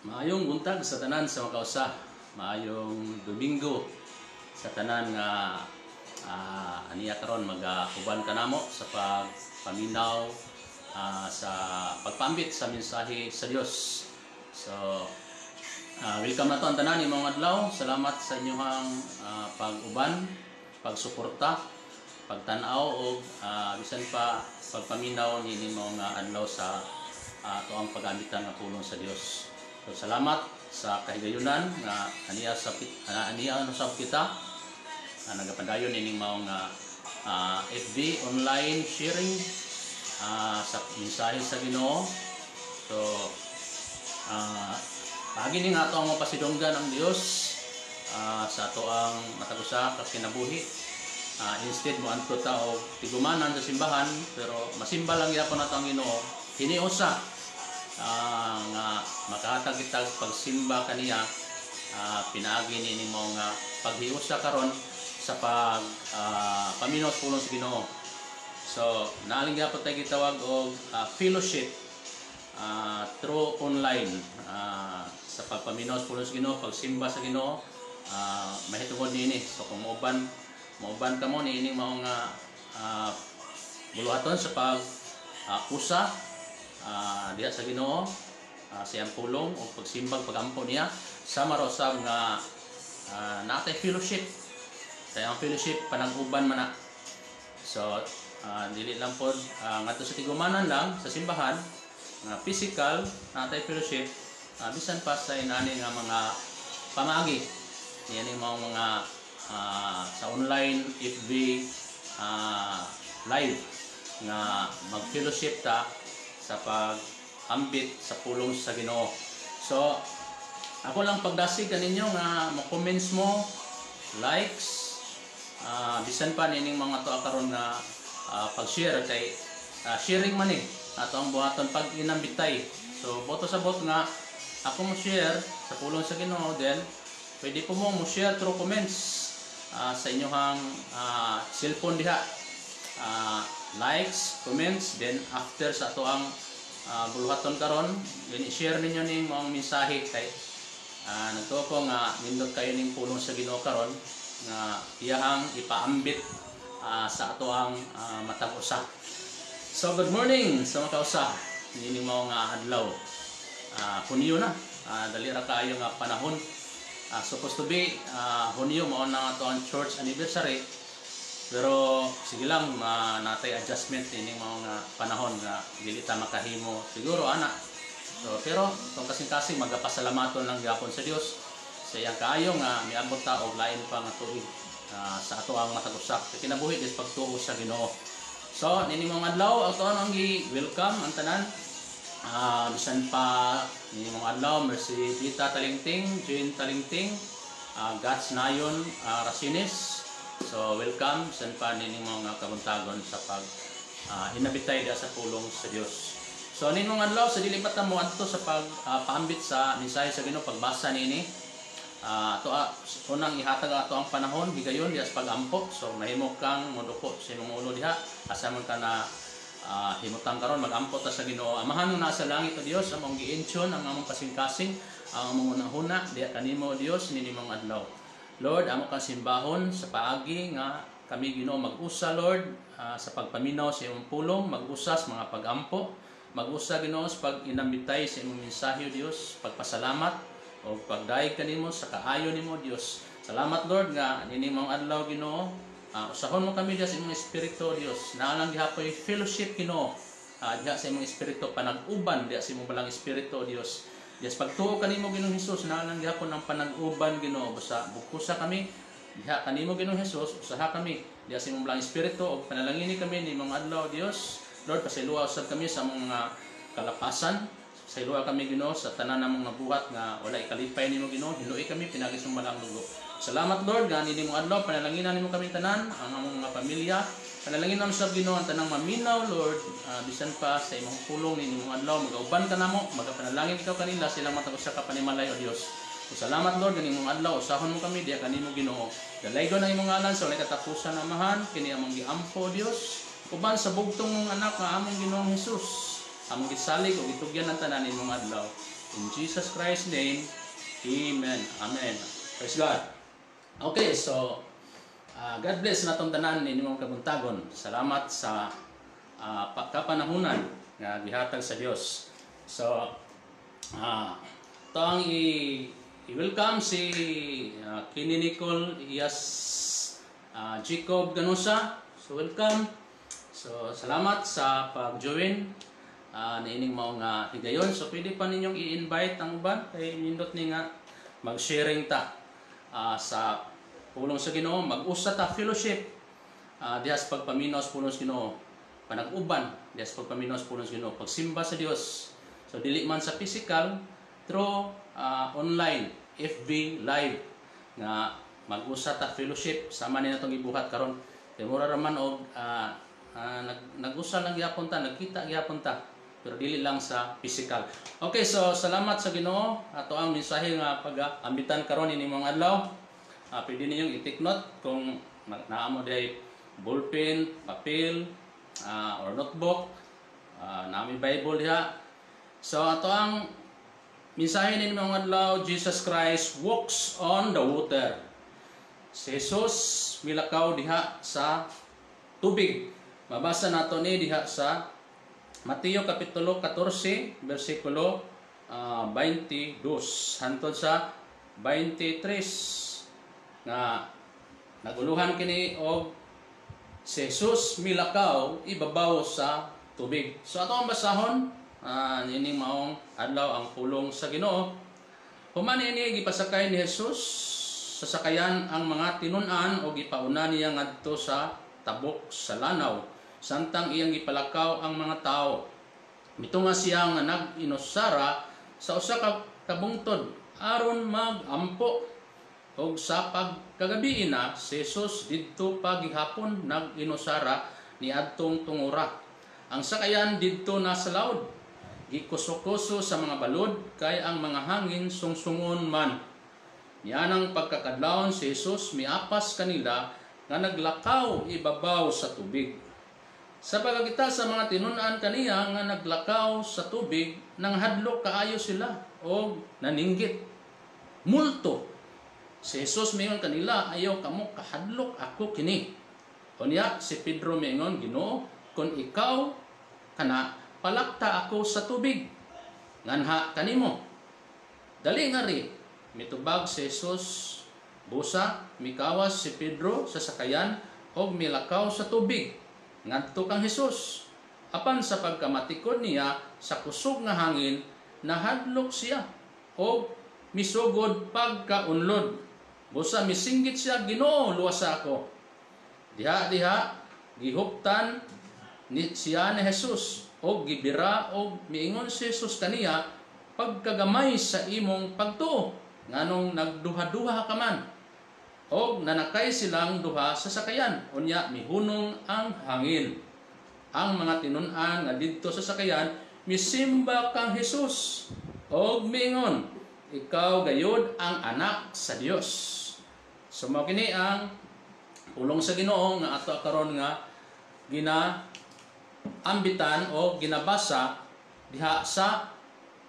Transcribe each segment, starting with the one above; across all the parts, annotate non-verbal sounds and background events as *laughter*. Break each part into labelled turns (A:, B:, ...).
A: Maayong buntag sa tanan sa mga kausa. Maayong Domingo sa tanan nga uh, aniya karon magakuban kanamo sa pagpaminaw uh, sa pagpambit sa mensahe sa Dios. So uh, welcome na to ang tanan mga adlaw. Salamat sa inyong uh, pag-uban, pagsuporta, pagtanaw o uh, bisan pa pagpaminaw ni mga adlaw sa uh, to ang pag-ambitan nga pulong sa Dios. So salamat sa kahigayunan nga aniya sa uh, aniya ano sa kita uh, nagapadayon ining mao nga uh, FB online sharing uh, sa mensahe sa Ginoo. So uh, pagi ni nga ato ang mapasidonggan ang Dios uh, sa ato ang matagusa ka kinabuhi. Uh, instead mo anto ta og tigumanan sa simbahan pero masimba lang gyapon nato ang Ginoo. Hiniusa uh, nga makahatag kita pagsimba kaniya uh, pinaagi ni mo nga paghiusa karon sa pag uh, paminos pulong sa Ginoo. So, naaling gyapon tay gitawag og uh, fellowship uh, through online uh, sa pagpaminos pulong sa Ginoo, pagsimba sa Ginoo. Uh, mahitungod niini. So kung mauban mauban ka mo niining mao nga uh, buluhaton sa pag uh, usa uh, diha sa Ginoo uh, siyang pulong o pagsimbang pagampo niya sa marosab nga uh, natay fellowship. Kaya ang fellowship panag-uban man na. So uh, dili lang pod uh, ngadto sa tigumanan lang sa simbahan nga physical natay fellowship uh, bisan pa sa inani nga mga pamagi yan yung mga, mga uh, sa online FB uh, live nga mag-fellowship ta sa pag-ambit sa pulong sa Ginoo. So, ako lang pagdasig kaninyo nga mo-comments mo, likes, uh, bisan pa nining mga to karon na uh, pag-share kay uh, sharing man eh ato ang buhaton pag inambitay. So, boto sa bot nga ako mo share sa pulong sa Ginoo then pwede po mo mo share through comments uh, sa inyong uh, cellphone diha. Uh, likes, comments, then after sa ato ang uh, buluhaton karon, then i-share ninyo ning mga mensahe kay uh, nagtuo ko nga nindot kayo ning pulong sa Ginoo karon nga iyahang ipaambit uh, sa ato ang uh, matag usa. So good morning sa mga kausa. Nining mao nga adlaw. Uh, Hunyo na. Uh, dali ra kayo nga panahon. Uh, supposed to be uh, Hunyo mao na ato ang church anniversary pero sige lang uh, natay adjustment ining mga panahon nga dili ta makahimo. Siguro ana. So pero kung kasing-kasing magapasalamaton lang gyapon sa Dios sa iyang kaayo nga miabot ta og lain pa nga tuig uh, sa ato ang matag-usak. Sa kinabuhi is pagtuo sa Ginoo. So nini mga adlaw ato ang gi-welcome ang tanan. Uh, bisan pa nini mga adlaw Mercy Dita Talingting, Jane Talingting, uh, Gats Nayon uh, Racines, So welcome sa pa nining mga kabuntagon sa pag uh, inabitay da sa pulong sa Dios. So nin mga adlaw sa dilipat na mo adto sa pag uh, paambit sa mensahe sa Ginoo pagbasa nini. Uh, ato uh, unang ihatag ato ang panahon higayon diha sa pagampo. So mahimo kang moduko sa imong ulo diha asa man ka na uh, himutang karon magampo ta sa Ginoo. Amahan na sa langit o Dios among giintion ang among kasing-kasing ang among unahuna diha kanimo Dios nini mga adlaw. Lord, amo kang simbahon sa paagi nga kami Ginoo mag-usa Lord uh, sa pagpaminaw sa imong pulong, mag-usa sa mga pagampo, mag-usa Ginoo sa pag-inamitay sa imong mensahe Dios, pagpasalamat o pagdayeg kanimo sa kaayo nimo Dios. Salamat Lord nga nini mong adlaw Ginoo. Uh, usahon mo kami sa imong espiritu Dios. Naalang gihapoy fellowship Ginoo. Uh, diha sa imong espiritu panag-uban diha sa imong balang espiritu Dios Yes, pagtuo kanimo Ginoong Hesus na lang gyapon ang panag-uban Ginoo. Basta bukusa kami. Diha kanimo Ginoong Hesus usaha kami. Diha sa imong lang espiritu og panalangini kami ni mga adlaw Dios. Lord pasayloa usab kami sa mga kalapasan. Sayloa kami Ginoo sa tanan namong nabuhat nga wala ikalipay nimo Ginoo. Hinuoy kami pinagi sa malang lugo Salamat Lord gani nimo adlaw panalanginan nimo kami tanan ang among mga pamilya Panalangin naman sa Ginoo ang tanang maminaw, Lord, uh, bisan pa sa imong pulong ni imong adlaw, magauban ka namo, magapanalangin ikaw kanila silang matagos sa kapanimalay o Dios. O salamat Lord ganing imong adlaw, usahon mo kami diya kanimo Ginoo. Dalaygo na imong ngalan sa walay katapusan amahan, kini among giampo Dios. Uban sa bugtong mong anak nga among Ginoong Hesus, among gisalig o gitugyan ang tanan imong adlaw. In Jesus Christ's name, Amen. Amen. Praise God. Okay, so uh, God bless na itong tanan ninyong kabuntagon. Salamat sa uh, kapanahunan nga gihatag sa Dios. So, uh, ito ang i- i-welcome si uh, Kini Nicole Iyas uh, Jacob Ganusa. So, welcome. So, salamat sa pag-join uh, niining mao nga higayon. So, pwede pa ninyong i-invite ang uban kay nindot ni nga mag-sharing ta uh, sa pulong sa Ginoo, mag-usa ta fellowship uh, diha sa pagpaminaw sa pulong sa Ginoo. Panag-uban diha sa pagpaminaw sa pulong sa Ginoo, pagsimba sa Dios. So dili man sa physical through uh, online FB live nga mag-usa ta fellowship sama ni natong ibuhat karon. Kay mura ra man og uh, uh, nag nag-usa lang gyapon ta, nagkita gyapon ta pero dili lang sa physical. Okay, so salamat sa Ginoo ato ang mensahe nga pag-ambitan karon ini mga adlaw. Uh, pwede ninyong i-take note kung naamo day ballpen, papel, uh, or notebook, uh, naami Bible diha. So ato ang mensahe ni mga adlaw Jesus Christ walks on the water. Si Jesus milakaw diha sa tubig. Mabasa nato ni diha sa Mateo Kapitulo 14, versikulo uh, 22, hantod sa 23, nga naguluhan kini og si Jesus milakaw ibabaw sa tubig. So ato ang basahon, uh, nining maong adlaw ang pulong sa Ginoo. Human ini gipasakay ni Jesus sa sakayan ang mga tinun-an o gipauna niya ngadto sa tabok sa lanaw samtang iyang gipalakaw ang mga tao. Mito siya nga nag-inusara sa usa ka kabungtod aron magampo og sa pagkagabi na si Jesus didto pagihapon nag-inusara ni adtong tungura. Ang sakayan didto na sa laod gikuso-kuso sa mga balod kay ang mga hangin sungsungon man. Nianang pagkakadlawon si Jesus miapas kanila nga naglakaw ibabaw sa tubig. Sa pagkakita sa mga tinunan kaniya nga naglakaw sa tubig, nang hadlok kaayo sila o naninggit. Multo. Si Jesus mayon kanila, ayaw kamo kahadlok ako kini. Unya si Pedro mayon Ginoo, kung ikaw kana palakta ako sa tubig. Nganha kanimo. Dali nga ri, mitubag si Jesus busa mikawas si Pedro sa sakayan og milakaw sa tubig ngadto kang Hesus. Apan sa pagkamatikod niya sa kusog nga hangin, nahadlok siya o misugod pagkaunlod. Busa misinggit siya, Ginoo luwas ako. Diha diha gihuptan ni siya ni Jesus o gibira o miingon si Jesus kaniya pagkagamay sa imong pagtuo nganong nagduha-duha ka man o nanakay silang duha sa sakayan unya mihunong ang hangin ang mga tinun-an nga didto sa sakayan misimba kang Hesus og mingon ikaw gayud ang anak sa Dios so mao kini ang pulong sa Ginoo nga ato karon nga gina ambitan o ginabasa diha sa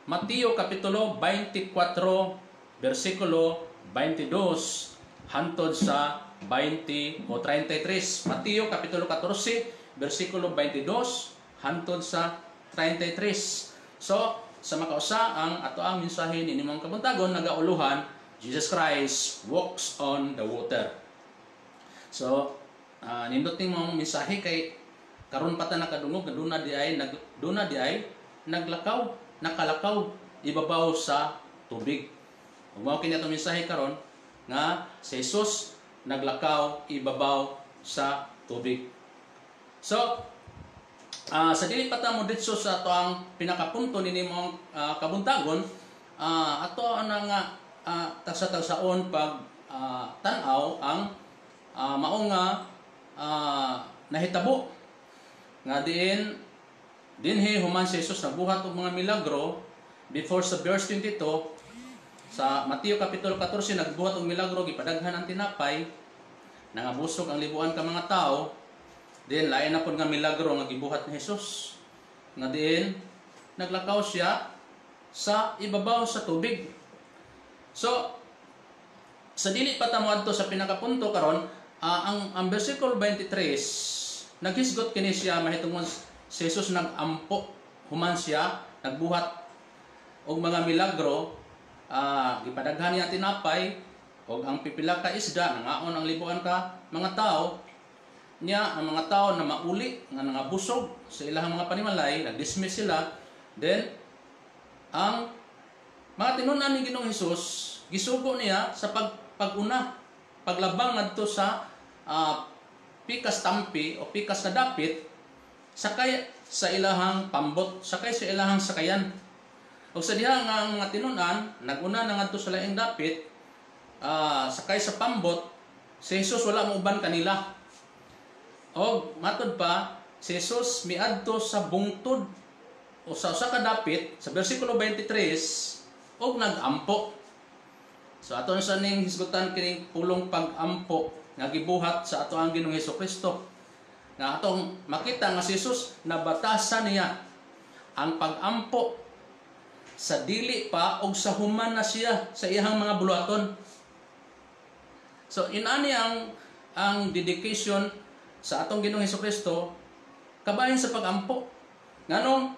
A: Mateo kapitulo 24 bersikulo 22 hantod sa 20 o 33. Mateo kapitulo 14 bersikulo 22 hantod sa 33. So, sa makausa ang ato ang mensahe ni nimong kabuntagon nagauluhan Jesus Christ walks on the water. So, uh, nindot ning mong mensahe kay karon pa ta nakadungog nga duna di ay nag duna di ay naglakaw, nakalakaw ibabaw sa tubig. Ug mao kini atong mensahe karon nga si Jesus naglakaw ibabaw sa tubig. So, uh, sa dili pa ta mo ditso sa ato ang pinakapunto ni nimong uh, kabuntagon, uh, ato ana nga uh, tagsa-tagsaon pag uh, tan-aw ang uh, mao uh, nahitabo nga diin dinhi human si Jesus nabuhat og mga milagro before sa verse 22 sa Mateo Kapitulo 14, nagbuhat og milagro, gipadaghan ang tinapay, nangabusog ang libuan ka mga tao, then lain na po nga milagro nga gibuhat ni Jesus. Nga din, naglakaw siya sa ibabaw sa tubig. So, sa dili pa tamo adto sa pinakapunto karon, ah, ang ang versicle 23 naghisgot kini siya mahitungod si Jesus nagampo human siya nagbuhat og mga milagro ah gipadaghan niya tinapay og ang pipila ka isda nangaon ang libuan ka mga tao niya ang mga tao na mauli nga nangabusog sa ilahang mga panimalay nag-dismiss sila then ang mga tinunan ni Ginoong Hesus gisugo niya sa pag paguna paglabang ngadto sa ah, pikas tampi o pikas na dapit sakay sa ilahang pambot sakay sa ilahang sakayan. O sa diha nga ang mga tinunan naguna na ngadto sa laing dapit ah, sakay sa pambot si Jesus wala mo uban kanila. O matod pa si Jesus miadto sa bungtod o sa usa ka dapit sa bersikulo 23 og nagampo So ato sa ning hisgutan kining pulong pag-ampo nga gibuhat sa ato ang Ginoong Hesus Nga atong makita nga si Jesus nabatasan niya ang pag-ampo sa dili pa og sa human na siya sa iyang mga buluhaton. So inani ang ang dedication sa atong Ginoong Hesus kabahin sa pag-ampo. Nganong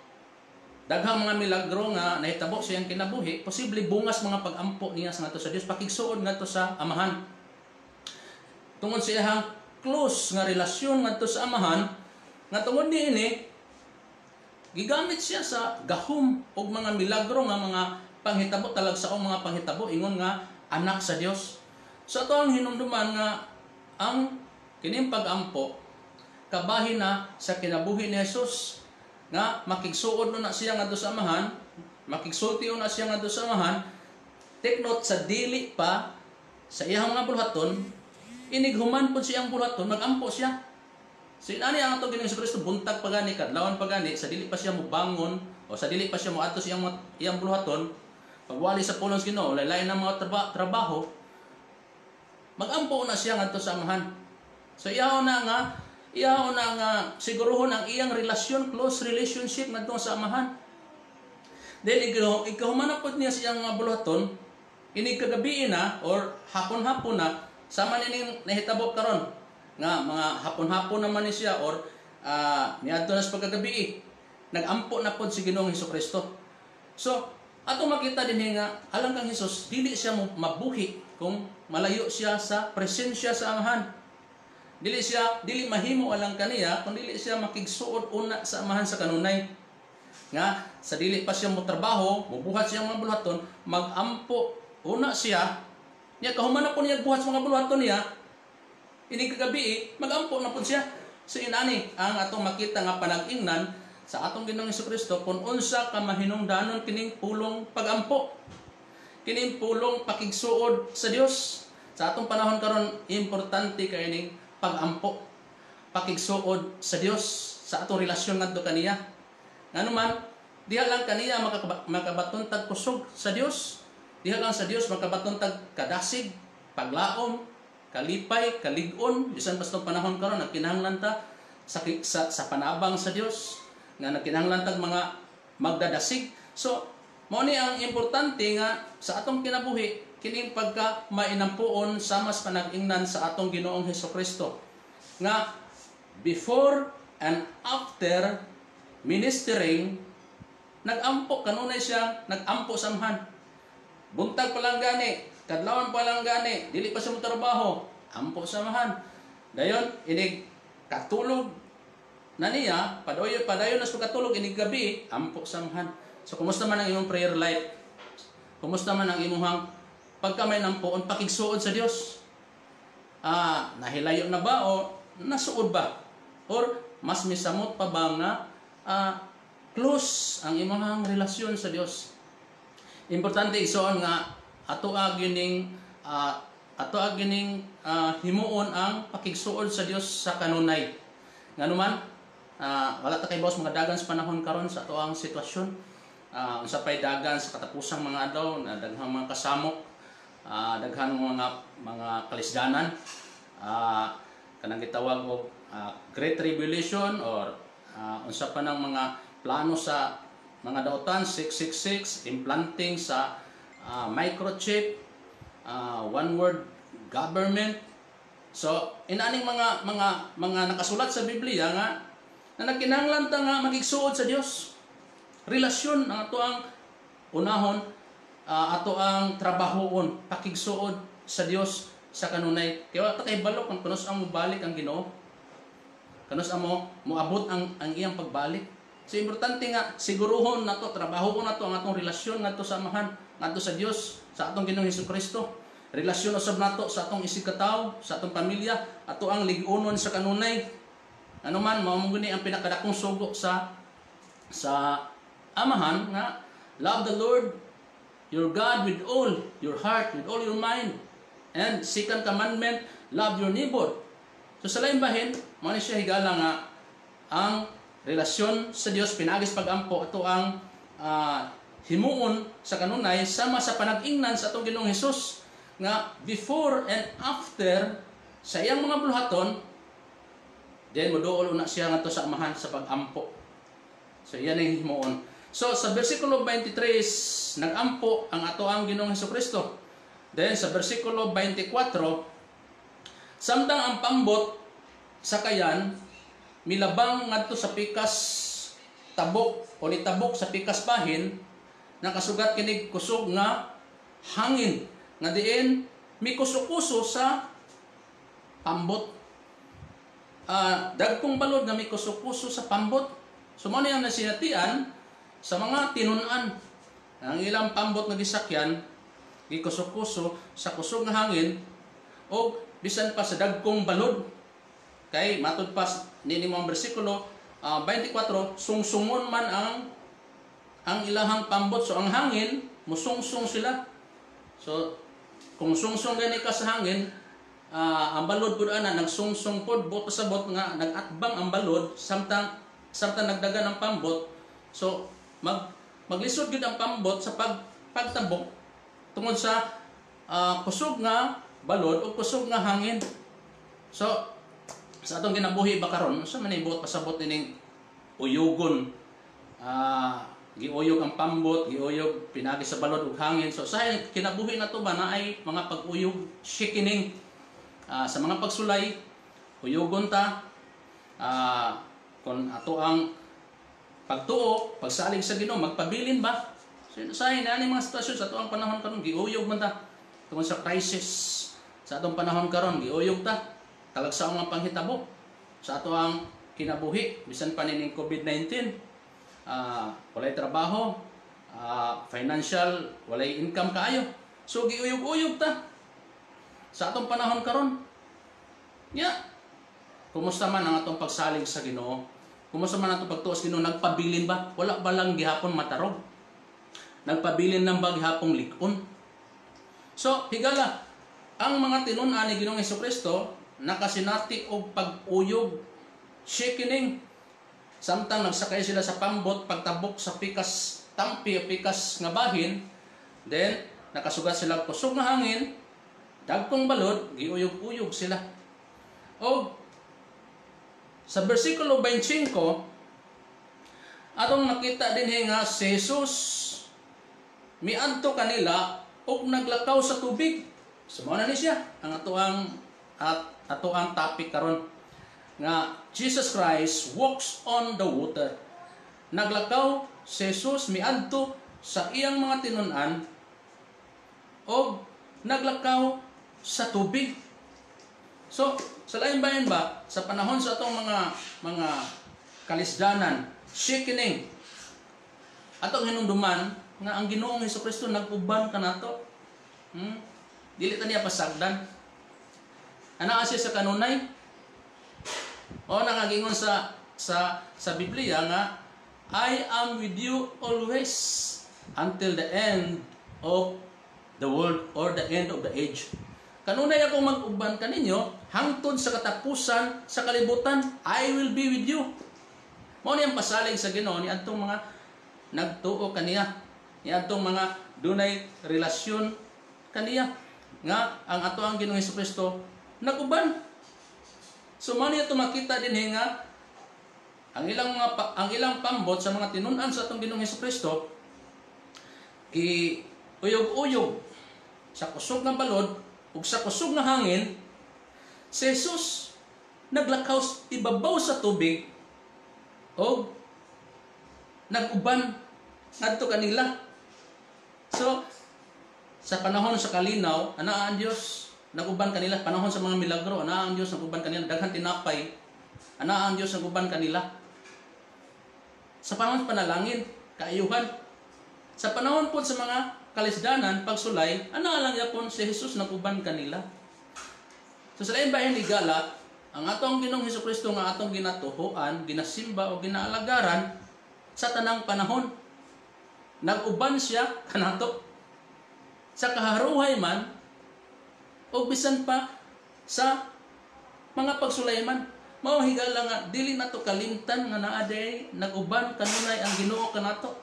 A: daghang mga milagro nga nahitabo sa iyang kinabuhi, posible bungas mga pag-ampo niya sa ngato sa Dios pakigsuod ngadto sa amahan. Tungod sa iyang close nga relasyon ngadto sa amahan, nga tungod niini gigamit siya sa gahom og mga milagro nga mga panghitabo talag sa mga panghitabo ingon nga anak sa Dios. So ato ang hinumduman nga ang kining pag-ampo kabahin na sa kinabuhi ni Jesus nga makigsuod na siya nga sa amahan, makigsulti na siya nga sa amahan, take note sa dili pa sa iyang mga bulhaton, inighuman po siyang bulhaton, magampo siya. So ani ang ato gining Kristo buntag pagani kadlawon pagani sa dili pa siya mo bangon o sa dili pa siya mo adto sa iyang bulhaton, pagwali sa pulong sa Ginoo, laylay na mga traba, trabaho, magampo na siya ngadto sa amahan. So iyaw na nga Iyaw na nga siguruhon ang iyang relasyon, close relationship ngadto sa amahan. Then ikaw, ikaw niya siyang mga buluhaton, ini kagabi na or hapon-hapon na sama nining nahitabo karon nga mga hapon-hapon naman ni siya or uh, niadto na sa pagkagabi nagampo na pod si Ginoong Hesus Kristo. So, ato makita din nga alang kang Hesus dili siya mabuhi kung malayo siya sa presensya sa amahan. Dili siya dili mahimo alang kaniya kun dili siya makigsuod una sa amahan sa kanunay. Nga sa dili pa siya mo trabaho, mubuhat siya mga buluhaton, magampo una siya niya kahuman na po niya buhat sa mga buluhaton niya. Ini kagabi magampo na po siya. So inani ang atong makita nga panag-ingnan sa atong Ginoong Kristo kung unsa ka mahinungdanon kining pulong pagampo. Kining pulong pakigsuod sa Dios. Sa atong panahon karon importante kay ning pagampo, pakigsuod sa Dios sa atong relasyon ngadto kaniya. Ngano man, diha lang kaniya makabaton tag kusog sa Dios. Diha lang sa Dios makabaton tag kadasig, paglaom, kalipay, kalig-on, bisan basta panahon karon nagkinahanglan ta sa, sa, sa panabang sa Dios nga nagkinahanglan tag mga magdadasig. So, mo ni ang importante nga sa atong kinabuhi kining pagka mainampuon sa mas panag-ingnan sa atong Ginoong Heso Kristo nga before and after ministering nagampo kanunay siya nagampo samhan buntag pa lang gani kadlawan pa lang gani dili pa siya trabaho ampo samahan dayon inig katulog na niya padayon padayon na katulog inig gabi ampo samhan so kumusta man ang imong prayer life? Kumusta man ang imong pagka may nampuon, pakigsuod sa Dios. Ah, nahilayo na ba o nasuod ba? Or mas misamot pa ba nga ah, close ang imong relasyon sa Dios? Importante isuon nga ato agining uh, ato agining uh, himuon ang pakigsuod sa Dios sa kanunay. Nganuman, uh, wala ta kay boss mga dagan sa panahon karon sa ato ang sitwasyon. Uh, unsa pay dagan sa katapusang mga adlaw na daghang mga kasamok uh, daghan mga mga kalisdanan. Uh, kanang gitawag og uh, great tribulation or uh, unsa pa ng mga plano sa mga dautan 666 implanting sa ah, microchip ah, one word government. So inaning mga mga mga nakasulat sa Biblia nga na nagkinahanglan ta nga magigsuod sa Dios relasyon ang ato ang unahon ah, ato ang trabahoon pakigsuod sa Dios sa kanunay. Kaya ta kay balok ang kunos ang mobalik ang Ginoo kanos amo moabot ang ang iyang pagbalik. So importante nga siguruhon nato trabahoon nato ang atong relasyon ngadto sa amahan ngadto sa Dios sa atong Ginoong Hesukristo relasyon usab nato sa atong isigkataw sa atong pamilya ato ang lig-unon sa kanunay. Ano man mao mo ang pinakadakong sugo sa sa amahan nga love the Lord your God with all your heart with all your mind and second commandment love your neighbor So sa lain bahin, ni siya higala nga ang relasyon sa Dios pinagis pagampo ato ang ah, himuon sa kanunay sama sa panag-ingnan sa atong Ginoong Hesus nga before and after sa iyang mga buluhaton then moduol una siya ngadto sa amahan sa pagampo. So iyan ang himuon. So sa bersikulo 23 nagampo ang ato ang Ginoong Hesukristo. Then sa bersikulo 24 Samtang ang pambot sa kayan milabang ngadto sa pikas tabok o nitabok sa pikas bahin nakasugat kinig kusog nga hangin. Nga diin mi kuso-kuso sa pambot. Ah dagkong balod nga mi kuso-kuso sa pambot. Sumano ang nasinatian sa mga tinunan ang ilang pambot nga gisakyan gikuso-kuso sa kusog nga hangin o bisan pa sa dagkong balod kay matud pa nini mga bersikulo ah, 24 sungsungon man ang ang ilahang pambot. So ang hangin musungsong sila. So kung sungsong gani ka sa hangin ah, ang balod pud ana nagsungsong pod bot sa bot nga nagatbang ang balod samtang samtang nagdagan ang pambot. So mag maglisod gid ang pambot sa pag pagtabok tungod sa ah, kusog nga balod o kusog nga hangin. So, sa atong ginabuhi ba karon, sa man ibot pasabot ining uyugon. Ah, giuyog ang pambot, giuyog pinagi sa balod ug hangin. So, sa kinabuhi na to ba na ay mga pag-uyog shakening ah, sa mga pagsulay, uyugon ta. Ah, kung ato ang pagtuo, pagsalig sa Ginoo, magpabilin ba? Sa na mga sitwasyon sa ato ang panahon karon giuyog man ta. Tungod sa crisis sa atong panahon karon giuyog ta. Talagsa ang panghitabo sa ato ang kinabuhi. Bisan pa nining COVID-19 ah walay trabaho ah, financial walay income kaayo. So giuyog-uyog ta sa atong panahon karon. Nya kumusta man ang atong pagsalig sa Ginoo kumusta man atong pagtuos Ginoo nagpabilin ba? Wala ba lang gihapon matarog? Nagpabilin ng ba gihapong likon? So higala ang mga tinun-an ni Ginoong Kristo nakasinati og pag-uyog. Shakening samtang nagsakay sila sa pambot pagtabok sa pikas tampi o pikas nga bahin then nakasugat sila og kusog nga hangin dagkong balod giuyog-uyog sila. O sa bersikulo 25 atong nakita din nga si Jesus miadto kanila ug naglakaw sa tubig Sumo na ni siya ang ato ang at ato ang topic karon nga Jesus Christ walks on the water. Naglakaw si Jesus miadto sa iyang mga tinun-an o naglakaw sa tubig. So, sa lain bayan ba, sa panahon sa atong mga mga kalisdanan, shakening, atong hinumduman nga ang Ginoong Hesus nag-uban kanato. Hmm? Dili ta niya pasagdan. Ana siya sa kanunay. O nangagingon sa sa sa Biblia nga I am with you always until the end of the world or the end of the age. Kanunay ako mag-uban kaninyo hangtod sa katapusan sa kalibutan, I will be with you. Mao ni ang pasalig sa Ginoo ni adtong mga nagtuo kaniya. Ni adtong mga dunay relasyon kaniya nga ang ato ang Ginoong Kristo naguban. So man niya makita din nga ang ilang mga ang ilang pambot sa mga tinun-an sa atong Ginoong Hesukristo ki uyog-uyog sa kusog nga balod ug sa kusog nga hangin si Jesus naglakaw ibabaw sa tubig o naguban ngadto kanila. So sa panahon sa kalinaw ana ang Dios naguban kanila. Panahon sa mga milagro ana ang Dios naguban kanila. Daghan tinapay ana ang Dios naguban kanila. Sa panahon sa panalangin kaayuhan. Sa panahon po sa mga kalisdanan pagsulay ana lang yapon si Jesus naguban kanila. So sa lain bayan ligala ang atong Ginoong Hesukristo nga atong ginatuhuan ginasimba o ginaalagaran sa tanang panahon. Naguban siya *laughs* kanato. Sa kaharuhay man o bisan pa sa mga pagsulayman mao higala nga dili nato kalimtan nga naa day naguban kanunay ang Ginoo kanato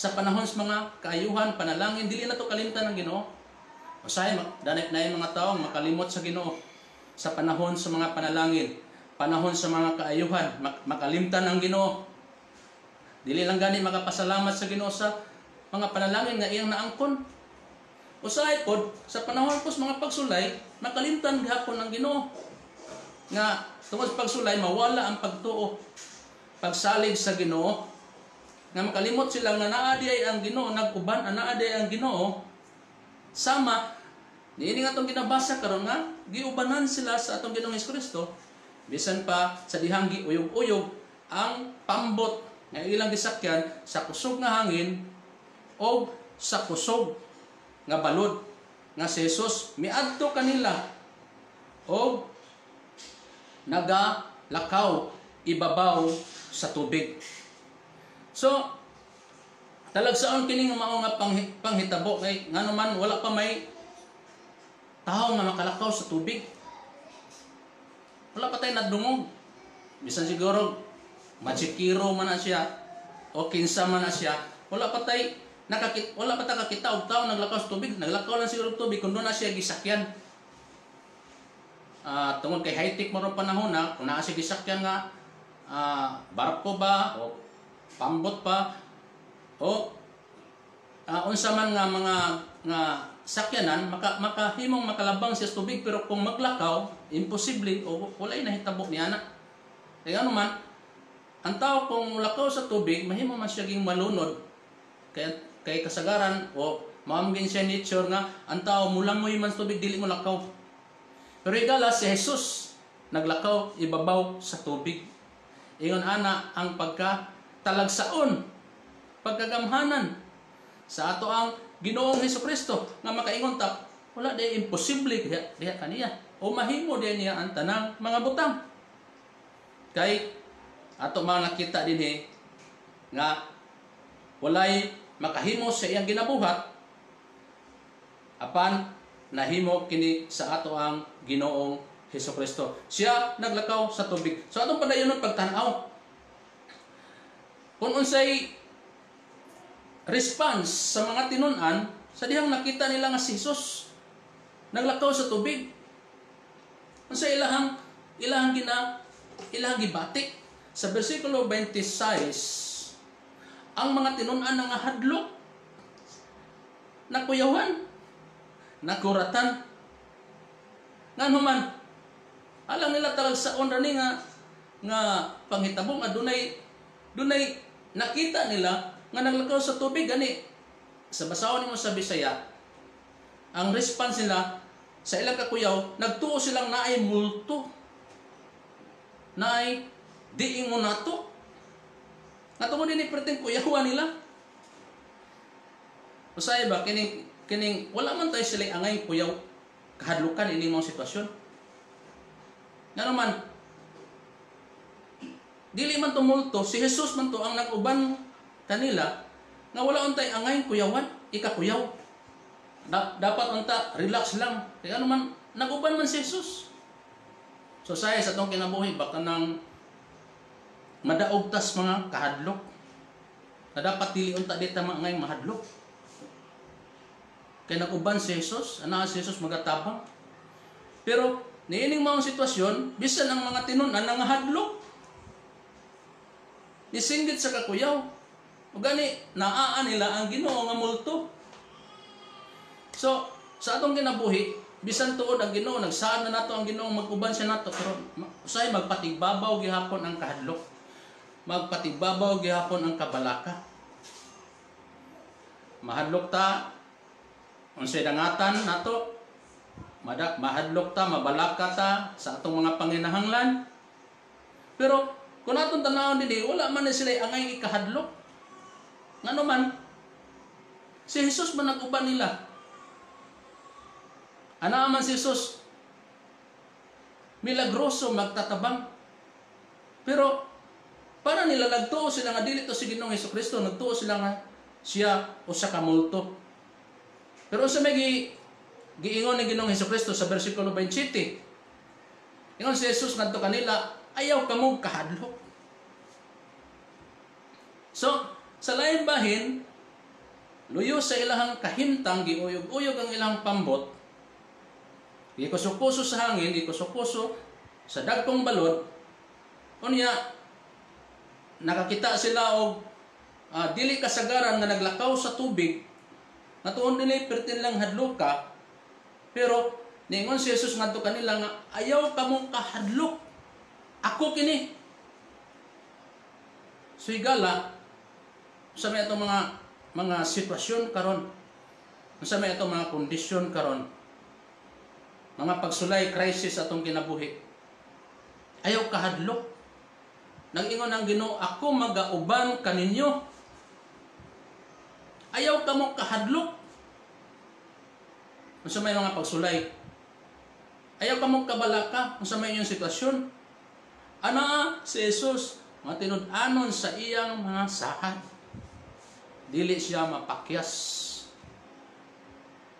A: sa panahon sa mga kaayuhan panalangin dili nato kalimtan ang Ginoo usahay danay na mga tawo makalimot sa Ginoo sa panahon sa mga panalangin panahon sa mga kaayuhan mak- makalimtan ang Ginoo dili lang gani makapasalamat sa Ginoo sa mga panalangin nga iyang naangkon Usahay pod sa panahon po sa mga pagsulay, makalimtan gihapon ang Ginoo. Nga tungod sa pagsulay mawala ang pagtuo. Pagsalig sa Ginoo nga makalimot sila nga naa ay ang Ginoo naguban ana di ay ang Ginoo. Sama niini nga atong ginabasa karon nga giubanan sila sa atong Ginoong Kristo. Bisan pa sa dihang giuyog-uyog ang pambot nga ilang gisakyan sa kusog nga hangin o sa kusog nga balod. Nga si Jesus miadto kanila o nagalakaw ibabaw sa tubig. So talagsaon kini nga mao nga panghi- panghitabo kay ngano man wala pa may tao nga makalakaw sa tubig. Wala pa tay nadungog. Bisan siguro machikiro man na siya o kinsa man na siya, wala pa tay nakakit wala pa ta kakita og tao naglakaw sa tubig, naglakaw lang siguro og tubig kun na siya gisakyan. Ah, tungod kay high-tech mo ron panahon na, kung naa siya gisakyan nga ah, barko ba o pambot pa o ah, unsa man nga mga nga sakyanan maka makahimong makalabang siya sa tubig pero kung maglakaw imposible o walay nahitabo niya na. Kaya ano man, ang tao kung lakaw sa tubig, mahimo man siya ging malunod. Kaya kay kasagaran o maamgin siya nature nga ang tao mulang mo man sa tubig dili mo lakaw. Pero igala si Jesus naglakaw ibabaw sa tubig. Ingon ana ang pagka talagsaon, pagkagamhanan sa ato ang Ginoong Hesus Kristo nga makaingon ta wala di imposible diha, diha kaniya o mahimo din niya ang tanang mga butang. Kay ato mga nakita din eh, nga walay makahimo sa iyang ginabuhat apan nahimo kini sa ato ang Ginoong Hesus Kristo. Siya naglakaw sa tubig. So atong padayon pagtanaw. Kung unsay response sa mga tinunan sa dihang nakita nila nga si Jesus naglakaw sa tubig. Unsa ilahang ilahang gina ilahang gibatik sa bersikulo 26 ang mga tinunan nga hadlok nakuyawan nakuratan nga man alang nila talag sa onda ni nga nga panghitabong adunay dunay nakita nila nga naglakaw sa tubig gani sa basahon nimo sa Bisaya ang response nila sa ilang kakuyaw nagtuo silang naay multo naay diing mo nato Natungod din perting kuyawan nila. Usay ba kining kining wala man tayo sila angay kuyaw kahadlukan ini mga sitwasyon. Nga naman dili man tumulto si Jesus man to ang nag-uban kanila nga wala untay angay kuyawan ikakuyaw. Da, dapat unta relax lang. Kaya ano man nag-uban man si Jesus. So saya sa tong kinabuhi baka nang madaog tas mga kahadlok na dapat dili unta dita mga ngay mahadlok kay naguban si Jesus ana si Jesus magatabang pero niining mga sitwasyon bisan ang mga tinunan nga hadlok nisinggit sa kakuyaw. O gani, naaan nila ang ginoo nga multo. So, sa atong kinabuhi, bisan tuod ang ginoo, nagsaan na nato ang ginoo, mag-uban siya nato, pero usay magpatigbabaw gihapon ang kahadlok. Magpatigbabaw gihapon ang kabalaka. Mahadlok ta, unsay dangatan nato, Mada, mahadlok ta, mabalaka ta sa atong mga panginahanglan. Pero kung atong tanawon dinhi, wala man na sila angay ikahadlok. Ngano man si Jesus man nag-uban nila. Ana man si Jesus milagroso magtatabang. Pero para nila nagtuo sila nga dili to si Ginoong Hesukristo, nagtuo sila nga siya usa ka multo. Pero sa may giingon ni Ginoong Hesukristo sa bersikulo 27. Ingon si Jesus ngadto kanila, ayaw kamo kahadlok. So, sa lain bahin, luyo sa ilahang kahimtang, giuyog-uyog ang ilang pambot, gikusukuso sa hangin, gikusukuso sa dagkong balod, unya, nakakita sila og uh, dili kasagaran nga naglakaw sa tubig, nga tuon nila pertin lang hadluka, pero ningon si Jesus ngadto kanila nga ayaw kamong kahadlok. Ako kini. So igala sa may atong mga mga sitwasyon karon? Sa may atong mga kondisyon karon? Mga pagsulay crisis atong kinabuhi ayaw kahadlok. Nag-ingon ang Ginoo ako magauban kaninyo ayaw kamo kahadlok. Kung sa may mga pagsulay. Ayaw ka mong kabalaka sa may iyong sitwasyon. Ana si Jesus, matinud-anon sa iyang mga sahad. Dili siya mapakyas.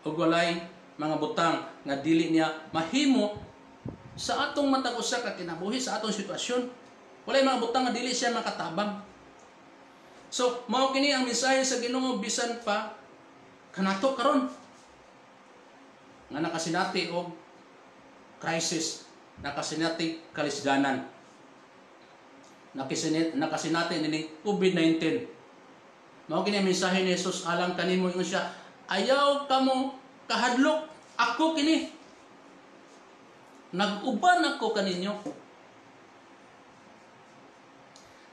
A: O walay mga butang nga dili niya mahimo sa atong matag usa ka kinabuhi sa atong sitwasyon. Walay mga butang nga dili siya makatabang. So, mao kini ang mensahe sa Ginoo bisan pa kanato karon nga nakasinati og crisis, nakasinati kalisdanan. Nakasinati, nakasinati ni COVID-19. Mao kini mensahe ni Jesus alang kanimo ingon siya, ayaw kamo kahadlok ako kini. Nag-uban ako kaninyo.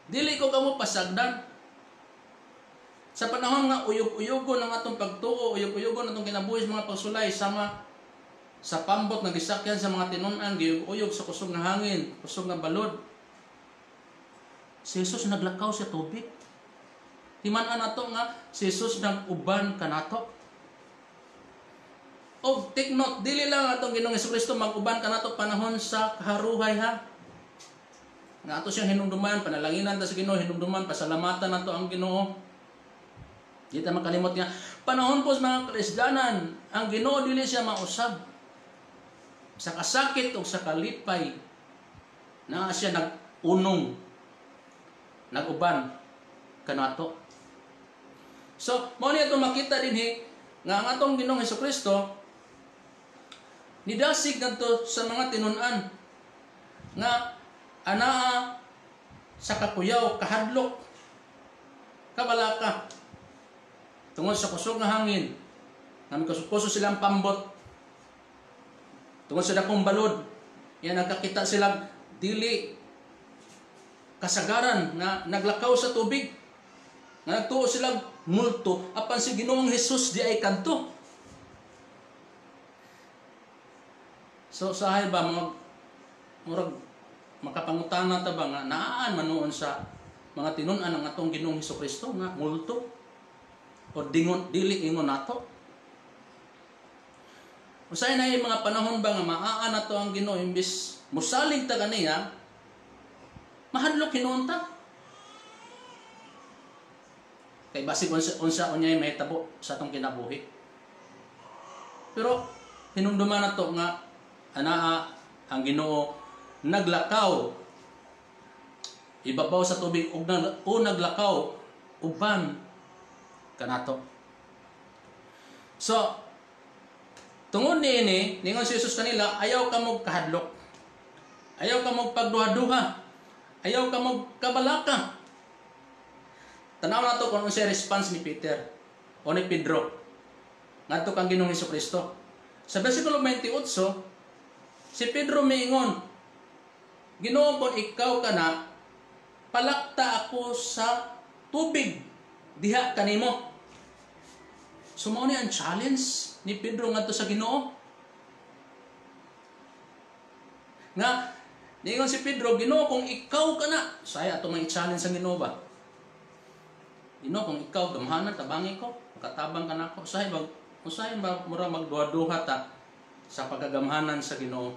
A: Dili ko kamo pasagdan. Sa panahon nga uyog-uyogon ang atong pagtuo, uyog-uyogon atong kinabuhi mga pagsulay sama sa pambot nga gisakyan sa mga tinunan giyog-uyog sa kusog nga hangin, kusog nga balod. Si Jesus naglakaw sa tubig. Timan-an nato nga si Jesus nag-uban kanato. O take note, dili lang atong Ginoong Kristo mag-uban kanato panahon sa kaharuhay ha. Nga ato siyang hinumduman, panalanginan ta sa Ginoo, hinumduman, pasalamatan nato ang Ginoo. Di ta makalimot nga panahon po mga Kristiyanan, ang Ginoo dili siya mausab sa kasakit o sa kalipay na siya nag-unong nag-uban kanato. So, mo niya itong makita din hi, nga ang atong Ginoong Heso Kristo, nidasig ngadto sa mga tinunan nga anaa sa kakuyaw, kahadlok, kabalaka, tungod sa kusog nga hangin, nga may kuso silang pambot, Tungod sa dakong balod, yan nagkakita sila dili kasagaran na naglakaw sa tubig. Nga nagtuo sila multo apan si Ginoong Hesus di ay kanto. So sahay ba mga murag makapangutana ta ba nga naan manuon sa mga tinun-an ng atong Ginoong Kristo nga multo o dingon dili ingon nato Usay na yung mga panahon ba nga maaan na to ang Ginoo imbis musalig ta kaniya mahadlok hinunta. Kay basig unsa unsa unyay may tabo sa atong kinabuhi. Pero hinumduman na to nga anaa ang Ginoo naglakaw ibabaw sa tubig ug o naglakaw uban kanato. So, Tungod ni ini, ningon si Jesus kanila, ayaw ka mo kahadlok. Ayaw ka mo pagduha-duha. Ayaw ka mo kabalaka. Tanaw na to kung ano response ni Peter o ni Pedro. Ngadto kang Ginoong Kristo. Sa versikulo 28, si Pedro miingon, Ginoo kung ikaw ka na, palakta ako sa tubig diha kanimo. So mao ni ang challenge ni Pedro ngadto sa Ginoo. Nga niingon si Pedro, Ginoo kung ikaw ka na, saya ato may challenge sa Ginoo ba? Ginoo kung ikaw gamhanan tabangi ko, makatabang ka na ako. Usahay bag usahay ba mura magduha-duha ta sa pagagamhanan sa Ginoo?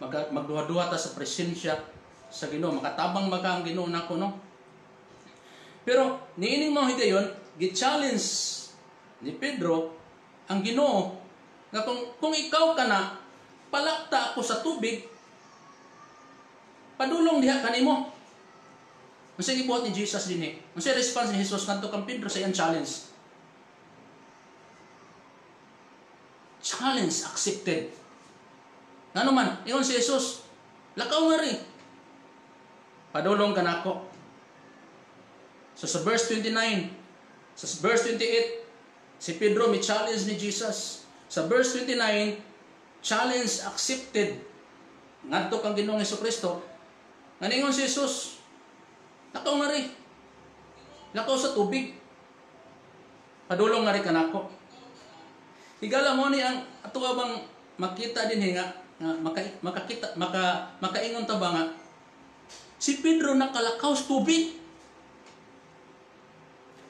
A: Mag magduha-duha ta sa presensya sa Ginoo? Makatabang maga ang Ginoo nako no? Pero niining mo higayon gi-challenge ni Pedro ang Ginoo nga kung, kung ikaw ka na palakta ako sa tubig padulong diha kanimo Unsa gibuhat ni Jesus dinhi? Unsa response ni Jesus ngadto kang Pedro sa iyang challenge? Challenge accepted. Nga man, ingon si Jesus, lakaw nga rin. Padulong ka na ako. So sa verse 29, sa verse 28, si Pedro may challenge ni Jesus. Sa verse 29, challenge accepted. Ngadto kang Ginoong Kristo. Nga ningon si Jesus, lakaw nga rin. Lakaw sa tubig. Padulong nga rin ka na ako. Higala mo ni ang ato bang makita din nga nga maka, makakita maka makaingon ta ba nga si Pedro nakalakaw sa tubig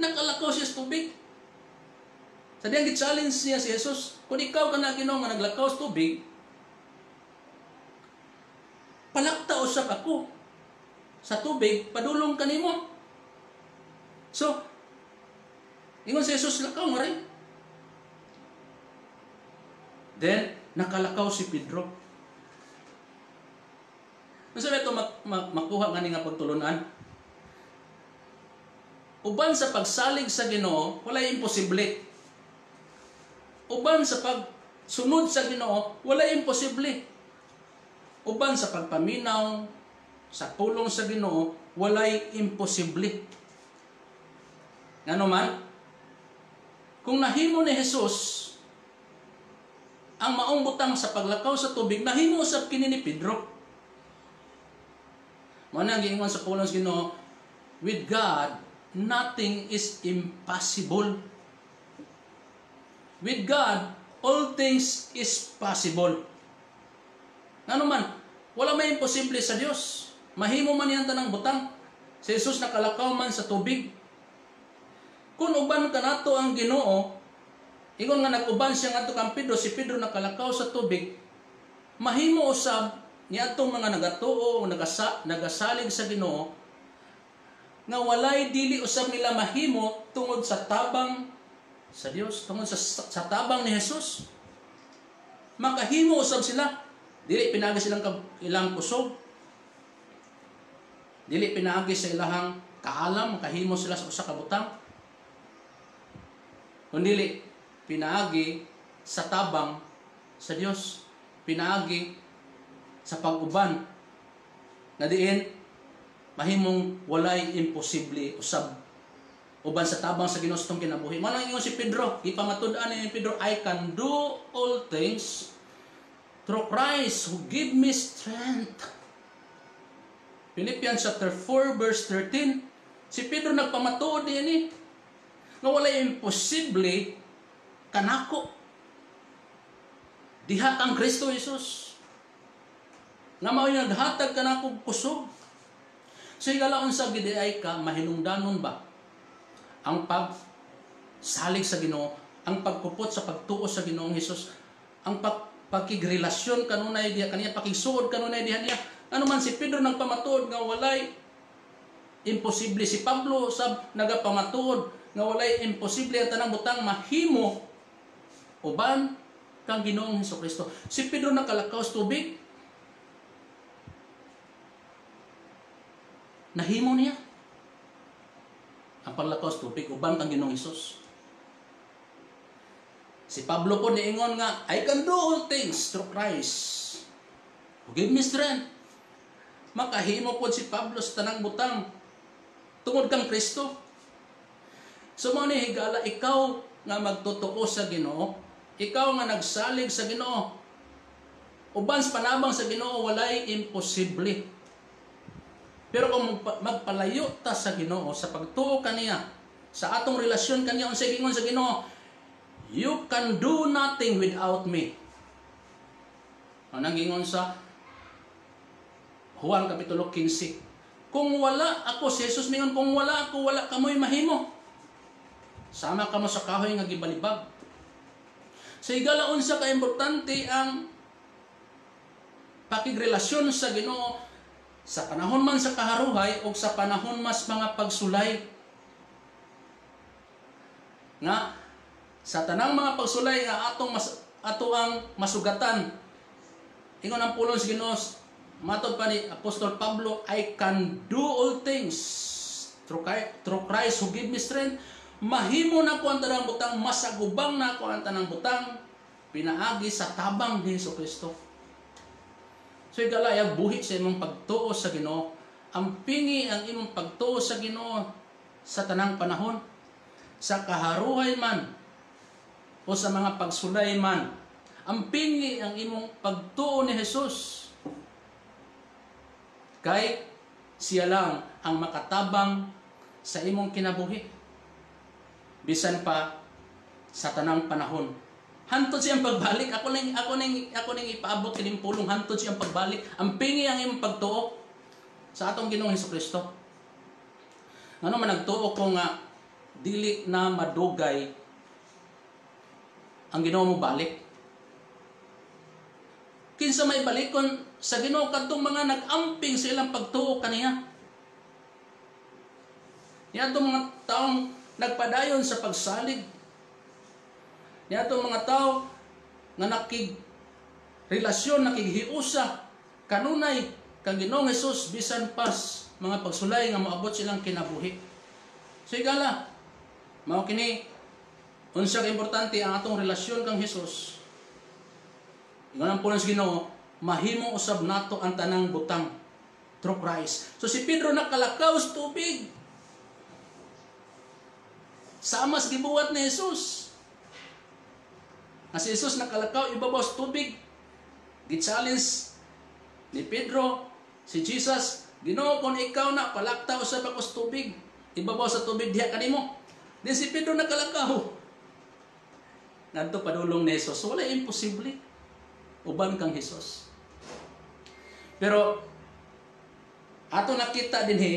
A: nakalakaw siya sa tubig sa diyang challenge niya si Jesus kung ikaw ka na Ginoo nga naglakaw sa tubig palakta usap ako sa tubig padulong kanimo so ingon si Jesus lakaw nga rin then nakalakaw si Pedro Unsa ba ito mak- mak- makuha nga nga pagtulunan? Uban sa pagsalig sa Ginoo, walay imposible. Uban sa pagsunod sa Ginoo, walay imposible. Uban sa pagpaminaw sa pulong sa Ginoo, walay imposible. Ano man? Kung nahimo ni Jesus ang maong butang sa paglakaw sa tubig, nahimo usab kini ni Pedro. Mo na giingon sa pulong sa Ginoo, with God nothing is impossible. With God all things is possible. Ano man, wala may imposible sa Dios. Mahimo man yan tanang butang. Si Jesus nakalakaw man sa tubig. Kung uban ka nato ang Ginoo, ingon nga nag-uban siya ngadto kang Pedro, si Pedro nakalakaw sa tubig, mahimo usab niadtong mga nagatuo o nagasa, nagasalig sa Ginoo nga walay dili usab nila mahimo tungod sa tabang sa Dios, tungod sa, sa tabang ni Jesus. Makahimo usab sila. Dili pinagi silang ilang kusog. Dili pinagi sa ilahang kaalam, makahimo sila sa usa ka butang. Kundi pinaagi sa tabang sa Dios. Pinaagi sa pag-uban na diin mahimong walay imposible usab uban sa tabang sa Ginoo sa kinabuhi man ingon si Pedro ipamatud-an ni Pedro I can do all things through Christ who give me strength Philippians chapter 4 verse 13 si Pedro nagpamatuod ni nga walay imposible kanako diha kang Kristo Jesus nga mao yung naghatag ka na kong kusog. So igalaon sa gidiay ka, mahinungdanon ba? Ang pag salig sa Ginoo, ang pagpupot sa pagtuo sa Ginoong Hesus, ang pag pagkigrelasyon kanunay diya kaniya pakigsuod kanunay diha niya. Ano man si Pedro nagpamatuod nga walay imposible si Pablo sab nagapamatuod nga walay imposible ang tanang butang mahimo uban kang Ginoong Hesus Si Pedro nakalakaw sa tubig, Nahimo niya. Ang paglakos tubig uban kang Ginoong Hesus. Si Pablo po niingon nga, I can do all things through Christ. Who give me strength. Makahimo po si Pablo sa tanang butang. Tungod kang Kristo. So mo ni higala ikaw nga magtotoo sa Ginoo, ikaw nga nagsalig sa Ginoo. Uban sa panabang sa Ginoo walay imposible. Pero kung magpa- magpalayo ta sa Ginoo sa pagtuo kaniya, sa atong relasyon kaniya unsay gingon sa Ginoo, you can do nothing without me. Anong gingon sa Juan Kapitulo 15. Kung wala ako, si Jesus mingon, kung wala ako, wala kamoy mahimo. Sama ka mo sa kahoy nga gibalibag. Sa igala unsa ka importante ang pakigrelasyon sa Ginoo sa panahon man sa kaharuhay o sa panahon mas mga pagsulay. Nga sa tanang mga pagsulay nga atong mas ato ang masugatan. Ingon ang pulong sa Ginoo matod pa ni Apostol Pablo, I can do all things through through Christ who give me strength. Mahimo na ko ang tanang butang, masagubang na ko ang tanang butang, pinaagi sa tabang ni Hesus Kristo. So igalaya buhi sa imong pagtuo sa Ginoo. Ang pingi ang imong pagtuo sa Ginoo sa tanang panahon. Sa kaharuhay man o sa mga pagsulay man. Ang pingi ang imong pagtuo ni Jesus. Kay siya lang ang makatabang sa imong kinabuhi. Bisan pa sa tanang panahon. Hantod siyang pagbalik. Ako ning ako ning ako ning ipaabot kining pulong hantod siyang pagbalik. Ang pingi ang imong pagtuo sa atong Ginoong Hesukristo. Ngano man nagtuo ko nga dili na madugay ang Ginoo mo balik. Kinsa may balikon sa Ginoo kadtong mga nag-amping sa ilang pagtuo kaniya. Niya mga taong nagpadayon sa pagsalig. Niya mga tao nga nakig relasyon nakighiusa kanunay kang Ginoong Hesus bisan pas mga pagsulay nga moabot silang kinabuhi. So igala, mao kini unsa importante ang atong relasyon kang Hesus. Ingon pulang sa Ginoo, mahimo usab nato ang tanang butang through Christ. So si Pedro nakalakaw sa tubig. Sama sa gibuhat ni Jesus. Nga si Jesus nakalakaw ibabaw sa tubig. Gi-challenge ni Pedro si Jesus, Ginoo kung ikaw na palaktaw sa bakos tubig, ibabaw sa tubig diha kanimo. Then si Pedro nakalakaw. Ngadto padulong ni Jesus. Wala imposible. Uban kang Jesus. Pero ato nakita din he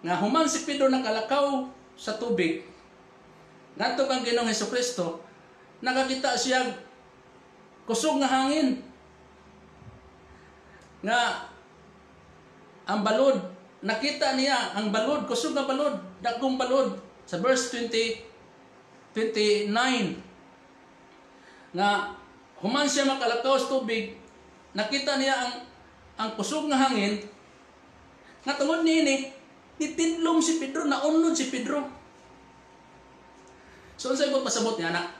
A: nga human si Pedro nakalakaw sa tubig. Ngadto kang Ginoong Hesukristo, nakakita siya kusog nga hangin nga ang balod nakita niya ang balod kusog nga balod dagkong balod sa verse 20 29 nga human siya makalakaw sa tubig. Nakita niya ang ang kusog nga hangin. Nga tungod niini nitinlom si Pedro naunod si Pedro. So unsay mo pasabot niya na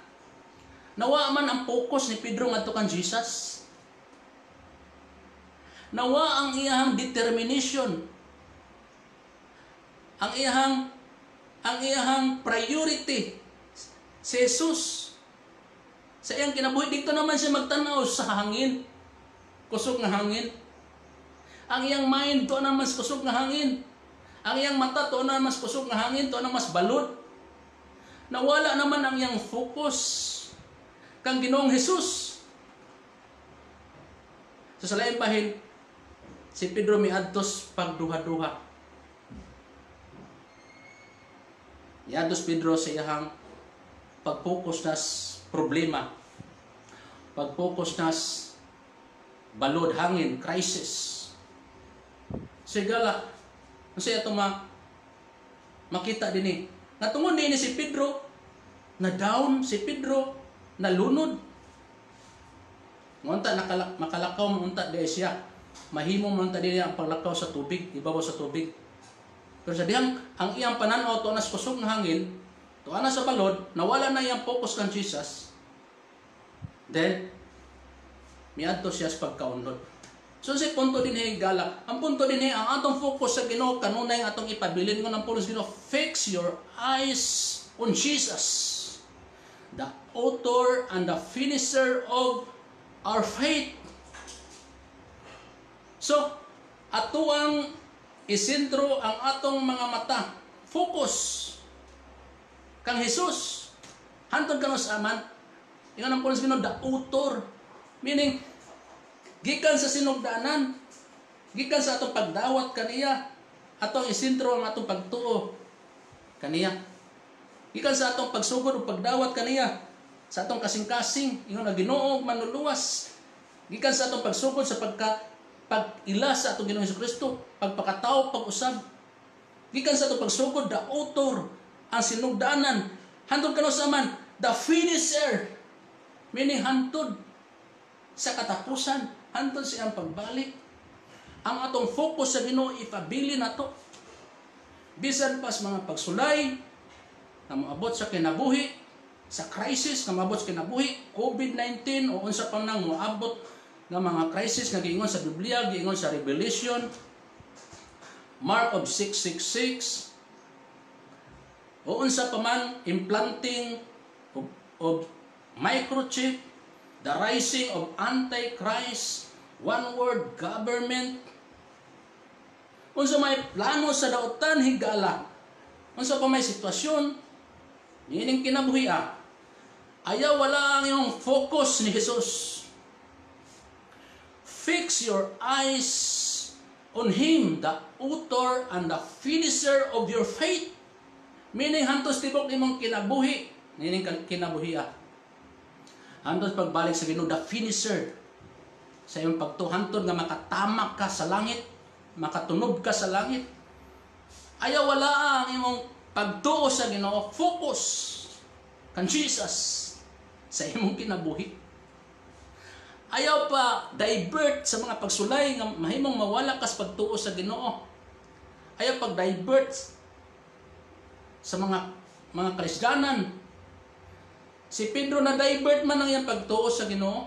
A: nawa man ang focus ni Pedro ngadto kan Jesus. Nawa ang iyahang determination. Ang iyahang ang iyahang priority si Jesus sa iyang kinabuhi dito naman siya magtanaw sa hangin. Kusog nga hangin. Ang iyang mind to na mas kusog nga hangin. Ang iyang mata to na mas kusog nga hangin to na mas balod nawala naman ang iyang focus kang Ginoong Hesus so sa lain bahin si Pedro miadtos pagduha-duha. Miadtos Pedro sa iyahang pag-focus nas problema. Pag-focus nas balod hangin, crisis. Sigala, kasi ito ma makita din eh. Natungod din si Pedro, na down si Pedro, nalunod. Ngunta nakala, makalakaw mo unta di siya mahimo man ta dinhi ang paglakaw sa tubig, ibabaw sa tubig. Pero sa dihang ang iyang pananaw to anas kusog nga hangin, to ana sa balod, nawala na iyang focus kan Jesus. Then miadto siya sa. So si punto din higala. Ang punto din ang atong focus sa Ginoo kanunay atong ipabilin ko ng pulos Ginoo. Fix your eyes on Jesus. The author and the finisher of our faith. So, atuang isentro ang atong mga mata. Focus kang Jesus. Hantod ka sa aman. Ingon ang pulos Ginoo, the author. Meaning, gikan sa sinugdanan, gikan sa atong pagdawat kaniya, atong isintro ang atong pagtuo kaniya. Gikan sa atong pagsugod o pagdawat kaniya, sa atong kasing-kasing, ingon na Ginoo manluluwas. Gikan sa atong pagsugod sa pagka pag-ila sa atong Ginoong Kristo, pagpakatao, pag-usab. Gikan sa atong pagsugod, the author, ang sinugdanan, hantod kano sa man, the finisher, meaning hantod sa katapusan, hantod siyang pagbalik. Ang atong focus sa Ginoo ipabili na to. Bisan pas mga pagsulay na moabot sa kinabuhi, sa crisis na moabot sa kinabuhi, COVID-19 o unsa pa nang moabot nga mga crisis nga giingon sa Biblia, giingon sa Revelation, Mark of 666, o unsa pa man implanting of, of microchip, the rising of antichrist, one word government, unsa may plano sa dautan higala, unsa pa may sitwasyon, meaning kinabuhi ah, ayaw wala ang iyong focus ni Jesus. Fix your eyes on Him, the author and the finisher of your faith. Meaning, hantos tibok nimong kinabuhi. Meaning, kinabuhi ah. Hantos pagbalik sa Ginoo, the finisher. Sa iyong pagtuhantod nga makatamak ka sa langit, makatunog ka sa langit. Ayaw wala ang imong pagtuo sa Ginoo, focus kan Jesus sa imong kinabuhi. Ayaw pa divert sa mga pagsulay nga mahimong mawala kas pagtuo sa Ginoo. Ayaw pag divert sa mga mga Kristiyanan. Si Pedro na divert man ang iyang pagtuo sa Ginoo.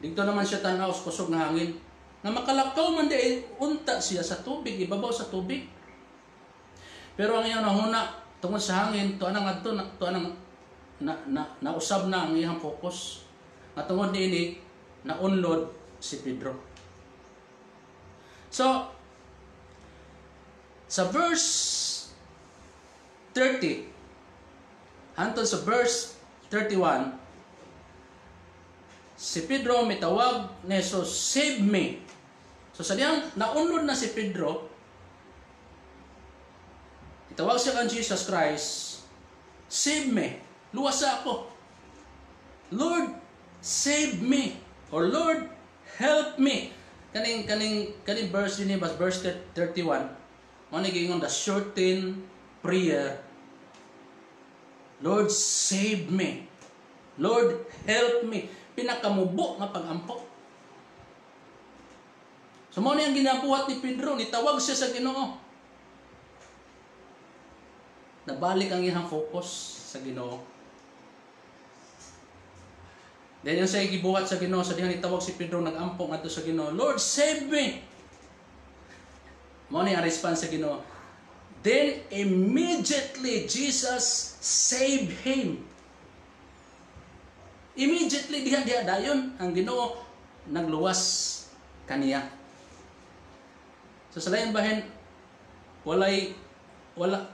A: Dito naman siya tanaw sa kusog nga hangin. Nga makalakaw man di unta siya sa tubig, ibabaw sa tubig. Pero ang iyang nahuna tungod sa hangin, to anang adto na to anang na, na, nausab na ang iyang focus. At tungod niini, naunlod si Pedro. So, sa verse 30, hantod sa verse 31, si Pedro mitawag ni Jesus, Save me. So sa diyang naunlod na si Pedro, itawag siya kan Jesus Christ, Save me. Luwasa ako. Lord, save me. Or Lord, help me. Kaning kaning kaning verse ba verse 31. Mo ni gingon the shorten prayer. Lord, save me. Lord, help me. Pinakamubo nga pagampo. So mo ni ang ginabuhat ni Pedro, nitawag siya sa Ginoo. Nabalik ang iyang focus sa Ginoo. Then yung sa gibuhat sa Ginoo, sa dihan itawag si Pedro nagampong ato sa Ginoo, Lord, save me. Mo ni ang response sa Ginoo. Then immediately Jesus saved him. Immediately diha diha dayon ang Ginoo nagluwas kaniya. So sa lain bahin walay wala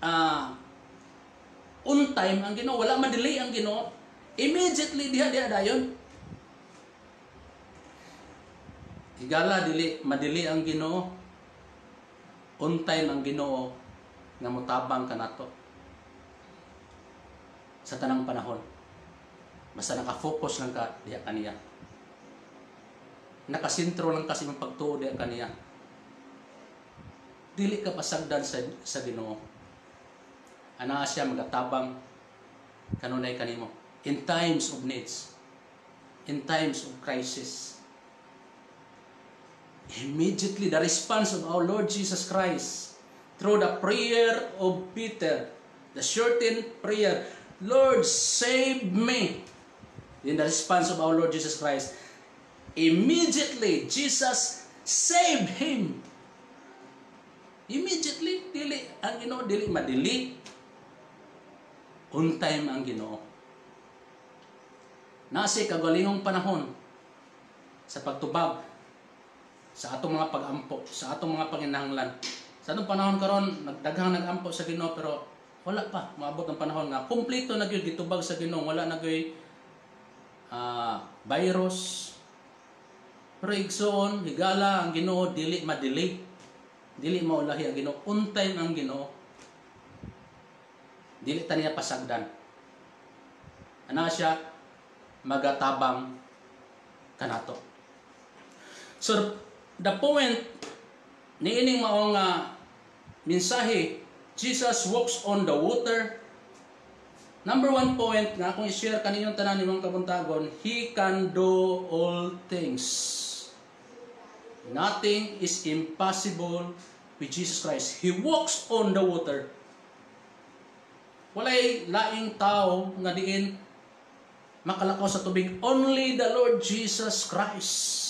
A: ah uh, on time ang Ginoo, wala madili ang Ginoo. Immediately diha diha dayon. Higala dili madili ang Ginoo. Time ang Ginoo nga motabang kanato sa tanang panahon. Basta naka-focus lang ka diha kaniya. Nakasintro lang kasi mong pagtuo diha kaniya. Dili ka pasagdan sa, sa Ginoo. Ana siya magatabang kanunay kanimo in times of needs, in times of crisis. Immediately, the response of our Lord Jesus Christ through the prayer of Peter, the shortened prayer, Lord, save me. In the response of our Lord Jesus Christ, Immediately, Jesus saved him. Immediately, dili ang Ginoo dili madili. On time ang Ginoo. Nasi kagalingong panahon sa pagtubag sa atong mga pagampo, sa atong mga panginahanglan. Sa atong panahon karon nagdaghang nagampo sa Ginoo pero wala pa maabot ang panahon nga kumpleto na gyud gitubag sa Ginoo, wala na gyud ah, virus. Pero igsoon, higala ang Ginoo dili madili. Dili maulahi ang Ginoo, time ang Ginoo. Dili ta niya pasagdan. Ana siya magatabang kanato. So the point ni ining mao nga mensahe Jesus walks on the water. Number one point nga akong i-share kaninyong tanan ni mga kabuntagon, He can do all things. Nothing is impossible with Jesus Christ. He walks on the water. Walay laing tao nga diin makalakaw sa tubig. Only the Lord Jesus Christ.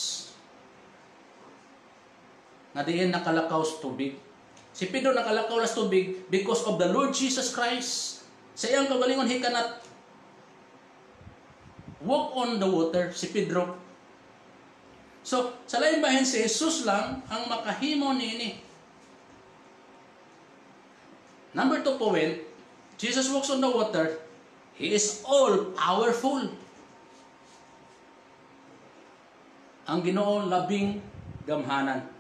A: Nga diin nakalakaw sa tubig. Si Pedro nakalakaw sa tubig because of the Lord Jesus Christ. Sa iyang kagalingon, he cannot walk on the water. Si Pedro. So, sa lain si Jesus lang ang makahimo nini. Number two point, Jesus walks on the water. He is all powerful. Ang Ginoo labing gamhanan.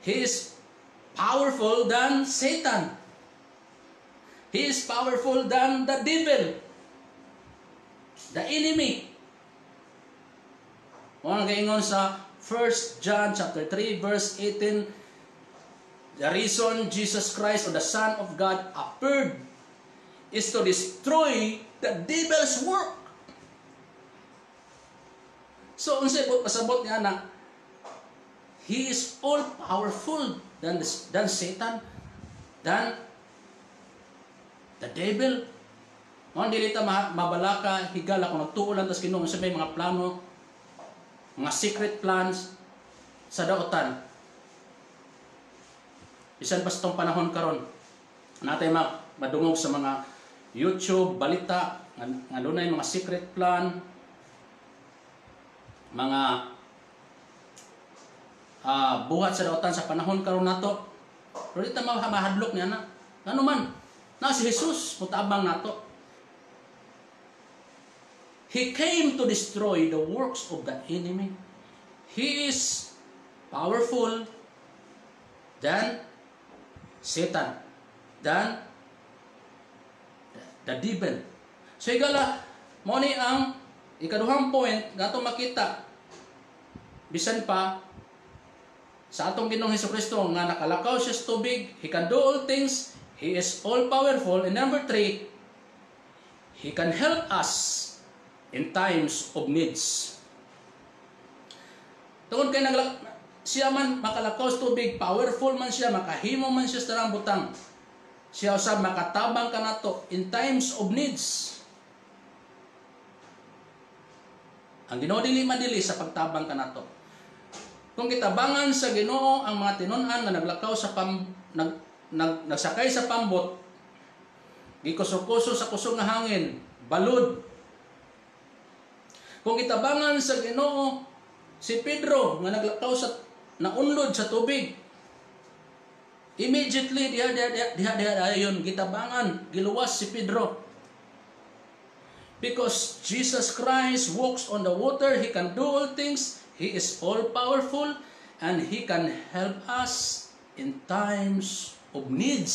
A: He is powerful than Satan. He is powerful than the devil. The enemy. Mga gaingon sa 1 John chapter 3 verse 18 The reason Jesus Christ or the Son of God appeared is to destroy the devil's work. So unsay pasabot niya na He is all powerful than, than Satan, than the devil. Mga dili ta mabalaka, higala kung nagtuulan tas Ginoo sa may mga plano, mga secret plans sa daotan. Bisan pa sa tong panahon karon, natay ma madungog sa mga YouTube, balita, nga dunay mga secret plan, mga uh, buhat sa daotan sa panahon karon nato. Pero dito mahadlok niya na. Ano man, na si Jesus, mutabang nato. He came to destroy the works of the enemy. He is powerful than Satan, than the devil. So igala, mo ni ang ikaduhang point nga makita bisan pa sa atong Ginoong Kristo nga nakalakaw siya sa tubig, he can do all things, he is all powerful. And number three, he can help us in times of needs. Tungod kay naglak siya man makalakaw sa tubig, powerful man siya, makahimo man siya sa tarang butang. Siya usab makatabang kanato in times of needs. Ang Ginoo dili madili sa pagtabang kanato. Kung kitabangan sa Ginoo ang mga tinun-an nga naglakaw sa pam nag, nag nagsakay sa pambot gikuso-kuso sa kusog nga hangin, balud. Kung kitabangan sa Ginoo si Pedro nga naglakaw sa naunlod sa tubig. Immediately diha diha diha diha, diha ayon gitabangan giluwas si Pedro. Because Jesus Christ walks on the water, he can do all things. He is all powerful and he can help us in times of needs.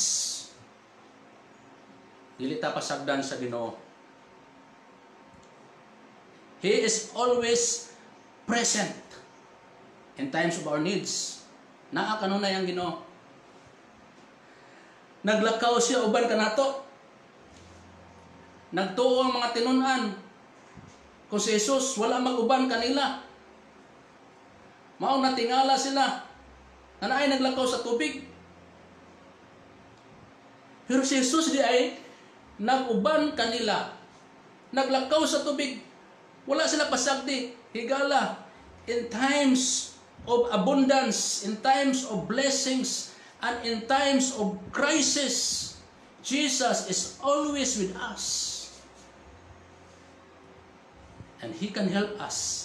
A: Dili ta pasagdan sa Ginoo. He is always present in times of our needs. Naa kanunay ang Ginoo. Naglakaw siya uban kanato. Nagtuo ang mga tinunan. Kung si Jesus wala maguban kanila. Mao natingala sila. Na ay naglakaw sa tubig. Pero si Jesus di ay naguban kanila. Naglakaw sa tubig. Wala sila pasagdi. Higala. In times of abundance, in times of blessings, and in times of crisis, Jesus is always with us. And He can help us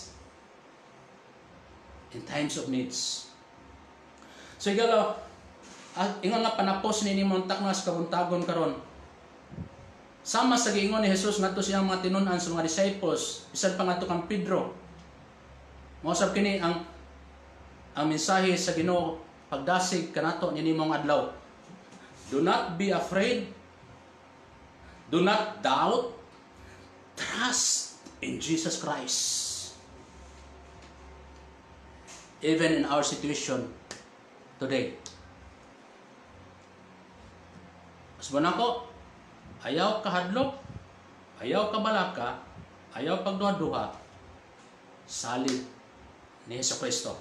A: in times of needs. So, igalo, ah, ingon nga panapos ni nimong taknas kabuntagon karon. Sama sa giingon ni Jesus ngadto siyang mga tinun-an sa mga disciples, bisan pa ngadto kang Pedro. Mao sab kini ang ang mensahe sa Ginoo pagdasig kanato ni nimong adlaw. Do not be afraid. Do not doubt. Trust in Jesus Christ. Even in our situation today. Asban ako, ayaw kahadlok, ayaw kabalaka, ayaw pagduha-duha, salig ni Yeso Kristo.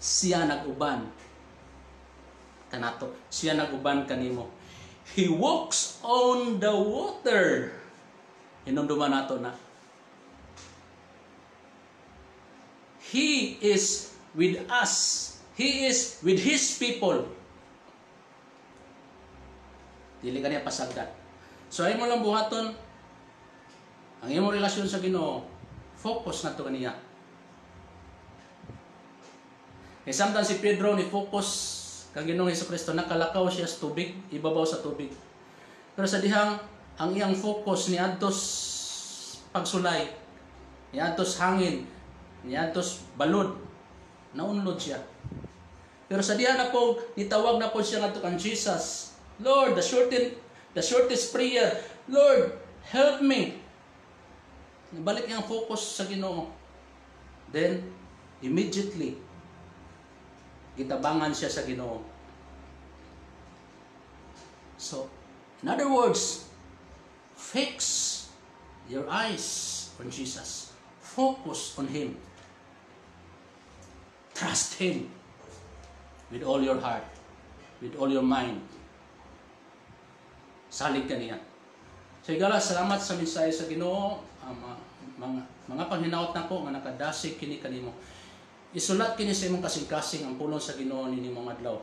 A: Siya nag-uban kanato. Siya nag-uban kanimo. He walks on the water. Hinumduman nato na. He is with us. He is with His people. Dili ka niya pasagdan. So ay mo lang buhaton ang imong relasyon sa Ginoo. Focus na to kaniya. Kaya samtang si Pedro ni focus kang Ginoong Hesus Kristo nakalakaw siya sa tubig, ibabaw sa tubig. Pero sa dihang ang iyang focus ni adtos pagsulay, ni adtos hangin, ni adtos balod, naunlod siya. Pero sa diha na po, nitawag na po siya ngadto kang Jesus. Lord, the shortest, the shortest prayer, Lord, help me. Nabalik niya ang focus sa Ginoo. Then, immediately, gitabangan siya sa Ginoo. So, in other words, fix your eyes on Jesus. Focus on Him. Trust Him with all your heart, with all your mind. Salig ka niya. So, igala, salamat sa mensahe sa Ginoo. Um, mga, mga panghinaot na ko nga nakadasig kini kanimo. Isulat kini sa imong kasing-kasing ang pulong sa Ginoo ni nimong adlaw.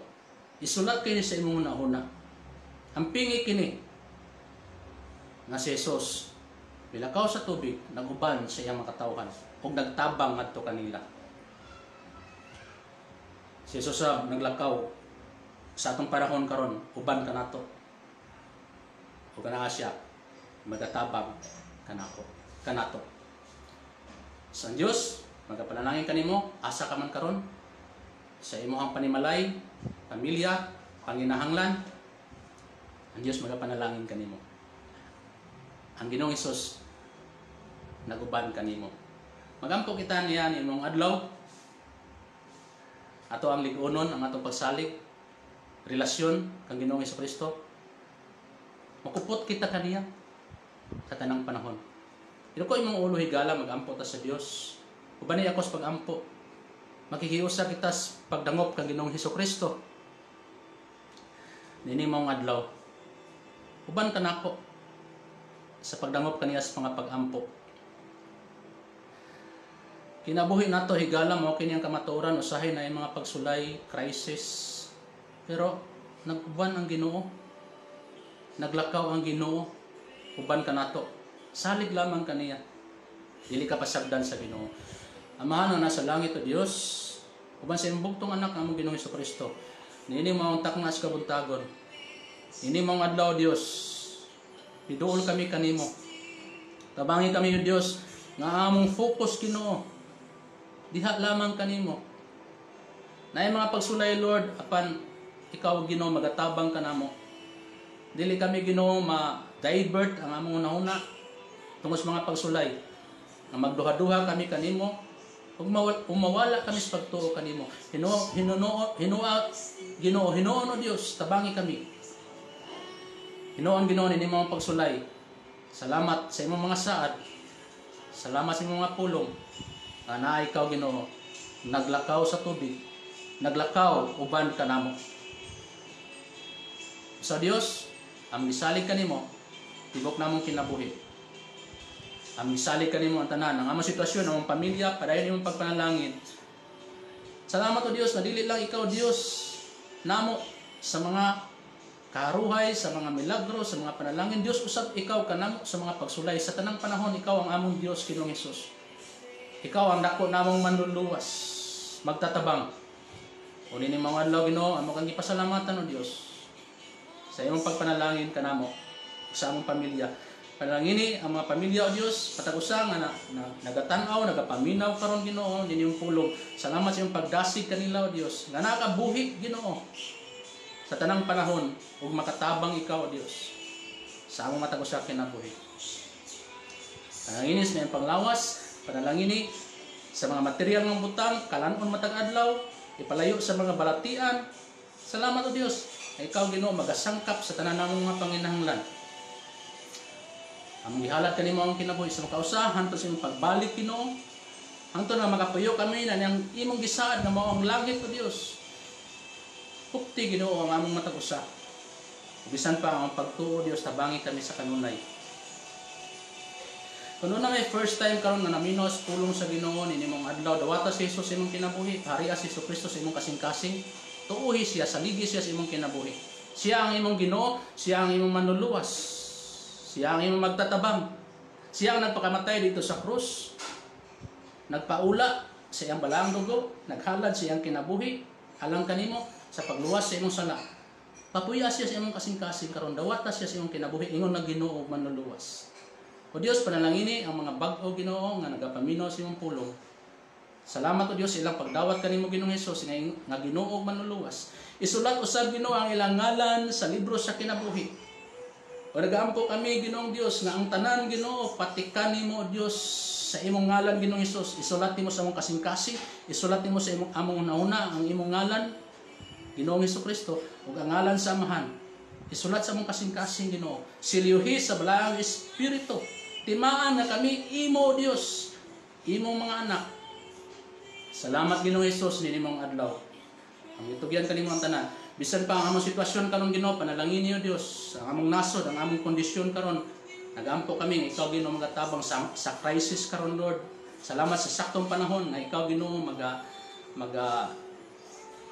A: Isulat kini sa imong una Ang pingi kini nga si Jesus bilakaw sa tubig naguban sa iyang makatawhan ug nagtabang ngadto kanila. Si Jesus sab naglakaw sa atong panahon karon uban kanato. O kana siya magatabang kanako kanato. Sa Dios magapanalangin kanimo asa ka man karon sa imong panimalay, pamilya, panginahanglan, ang Diyos magapanalangin kanimo. Ang Ginoong Hesus naguban kanimo. Magampo kita niya ni imong adlaw ato ang ligunon ang atong pagsalig relasyon kang Ginoong Hesus Kristo. Makupot kita kaniya sa tanang panahon. Ito ko imong ulo higala magampo ta sa Dios. Ubanay ako sa pagampo. Makikiusa kita sa pagdangop kang Ginoong Hesus Kristo. Nini mong adlaw. Uban ka nako sa pagdangop kaniya sa mga pagampo. Kinabuhi nato higala mo kini ang kamatuoran usahay na mga pagsulay, crisis. Pero naguban ang Ginoo. Naglakaw ang Ginoo. Uban ka nato. Salig lamang kaniya. Dili ka pasagdan sa Ginoo. Amahan na nasa langit o Dios. Uban sa imbugtong anak ang Ginoong Hesus Kristo. Nini mo ang taknas kabuntagon. Nini mo ang adlaw Dios. Iduol kami kanimo. Tabangi kami yung Dios nga among focus Ginoo. Diha lamang kanimo. Na mga pagsulay Lord apan ikaw Ginoo magatabang ka namo. Dili kami Ginoo ma-divert ang among nahuna tungod sa mga pagsulay. Nga magduha-duha kami kanimo ug umawala kami sa pagtuo kanimo. Hinuo hinuno hinua Ginoo hinuon o Dios tabangi kami. Hinuon Ginoo ni mga pagsulay. Salamat sa imong mga saad. Salamat sa imong mga pulong. Ana ikaw Ginoo naglakaw sa tubig. Naglakaw uban ka namo. Sa Dios, ang misalig kanimo tibok namong kinabuhi. Ang misali ka nimo ang tanan, ang among sitwasyon, ang among pamilya, padayon imong pagpanalangin. Salamat o Dios, nadili lang ikaw Dios namo sa mga karuhay, sa mga milagro, sa mga panalangin. Dios usab ikaw kanamo sa mga pagsulay sa tanang panahon ikaw ang among Dios Ginoong Hesus. Ikaw ang dako namong manluluwas, magtatabang. Uni ni mga adlaw Ginoo, amo kang gipasalamatan o Dios sa imong pagpanalangin kanamo sa among pamilya. Panalangini ang mga pamilya o Dios patagusa nga na, na nagatanaw, nagapaminaw karon Ginoo din yung pulong. Salamat sa imong pagdasig kanila o Dios. Nga nakabuhi Ginoo sa tanang panahon ug makatabang ikaw o Dios sa among matagusa kinabuhi. Panalangini sa iyong panglawas, panalangini sa mga material ng butang, kalanon matag adlaw, ipalayo sa mga balatian. Salamat o Dios. na Ikaw Ginoo magasangkap sa tanan namong mga panginahanglan. Ang gihalat kanimo ang kinabuhi sa makausahan to sa imong pagbalik Ginoo. Hangtod na makapuyo kami na niyang imong gisaad nga mao ang langit o Dios. Pukti Ginoo ang among matag usa. Bisan pa ang pagtuo Dios tabangi kami sa kanunay. Kuno na may first time karon nga naminos pulong sa Ginoo ni nimong adlaw dawata si Jesus imong kinabuhi, hari si Hesus Kristo sa imong kasing-kasing. Tuuhi siya, saligi siya sa imong kinabuhi. Siya ang imong Ginoo, siya ang imong manluluwas. Siya ang imong magtatabang. Siya ang nagpakamatay dito sa krus. Nagpaula sa iyang balaang dugo, naghalad sa iyang kinabuhi, alang kanimo sa pagluwas sa imong sala. Papuya siya sa imong kasing-kasing karon dawata siya sa imong kinabuhi ingon na Ginoo manluluwas. O Dios, panalangini ang mga bag-o Ginoo nga nagapaminaw sa imong pulong. Salamat o Dios ilang pagdawat kanimo Ginoong Hesus nga, Ginoo manluluwas. Isulat usab Ginoo ang ilang ngalan sa libro sa kinabuhi. O nagaampo kami Ginoong Dios nga ang tanan Ginoo patikan nimo o Dios sa imong ngalan Ginoong Hesus. Isulat nimo sa imong kasing-kasing, isulat nimo sa imong among nauna ang imong ngalan Ginoong Hesus Kristo ug ang ngalan sa amahan. Isulat sa among kasing-kasing Ginoo. Silyuhi sa balaang espiritu timaan na kami imo Dios imong mga anak. Salamat Ginoong Hesus ni nimong adlaw. Ang itugyan kanimo ang tanan. Bisan pa ang among sitwasyon karon Ginoo panalangin niyo Dios ang among nasod ang among kondisyon karon. Nagampo kami nga ikaw Ginoo magatabang sa, sa crisis karon Lord. Salamat sa saktong panahon na ikaw Ginoo maga maga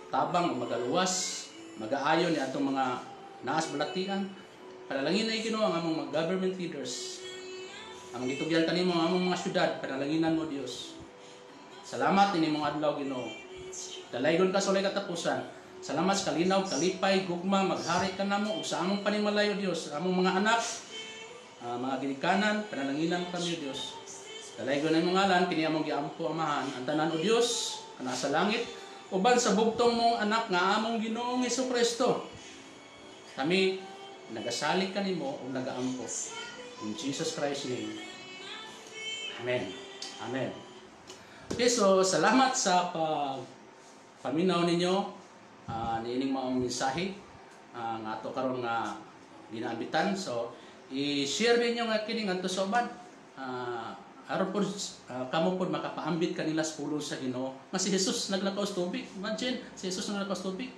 A: tabang magaluwas magaayon ni atong mga naas balatian. Panalangin na Ginoo ang among mga government leaders ang gitugyan kanimo ang among mga syudad panalanginan mo Dios. Salamat ini mong adlaw Ginoo. Dalaygon ka sa ulay katapusan. Salamat sa kalinaw, kalipay, gugma, maghari ka namo ug sa among panimalayo Dios, among mga anak, uh, mga ginikanan, panalanginan kami Dios. Dalaygon na imong ngalan kini among giampo amahan, ang tanan o Dios kana sa langit uban sa bugtong mong anak nga among Ginoong Kristo. Kami nagasalig kanimo ug nagaampo. In Jesus Christ's name. Amen. Amen. Okay, so salamat sa pag paminaw ninyo uh, niining maong mensahe uh, nga ato karon nga ginambitan. So i-share ninyo nga kini ngadto sa uban. Uh, aron po uh, kamo po makapaambit kanila sa pulong sa Ginoo. Nga si Jesus naglakaw sa tubig. Imagine, si Jesus naglakaw sa tubig.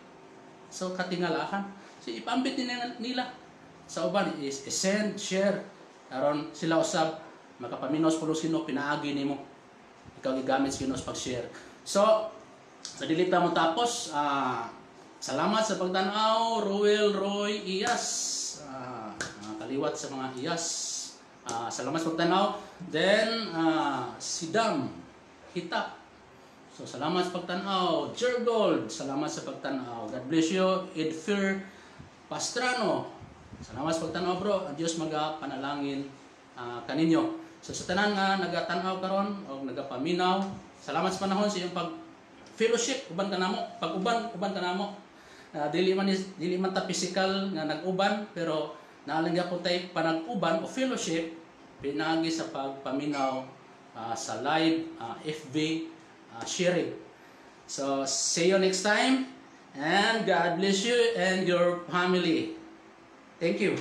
A: So katingalahan. So ipaambit nila, nila sa uban is send, share, aron sila usab makapaminaw pulo sino pinaagi nimo. Ikaw gigamit sa Ginoo pag-share. So sa dili ta mo tapos uh, salamat sa pagtan-aw Roel Roy Iyas uh, uh, kaliwat sa mga Iyas uh, salamat sa pagtan-aw. Then uh, si Dam so salamat sa pagtan-aw. Jergold salamat sa pagtan-aw. God bless you. Edfir Pastrano Salamat sa pagtanaw bro. Ang Diyos magapanalangin uh, kaninyo. So sa tanan nga nagatanaw karon o nagapaminaw, salamat sa panahon sa iyong pag fellowship uban kanamo, pag uban uban kanamo. Uh, dili man dili man ta physical nga nag-uban pero naalang gyapon tay panag-uban o fellowship pinagi sa pagpaminaw uh, sa live uh, FB uh, sharing. So see you next time and God bless you and your family. Thank you.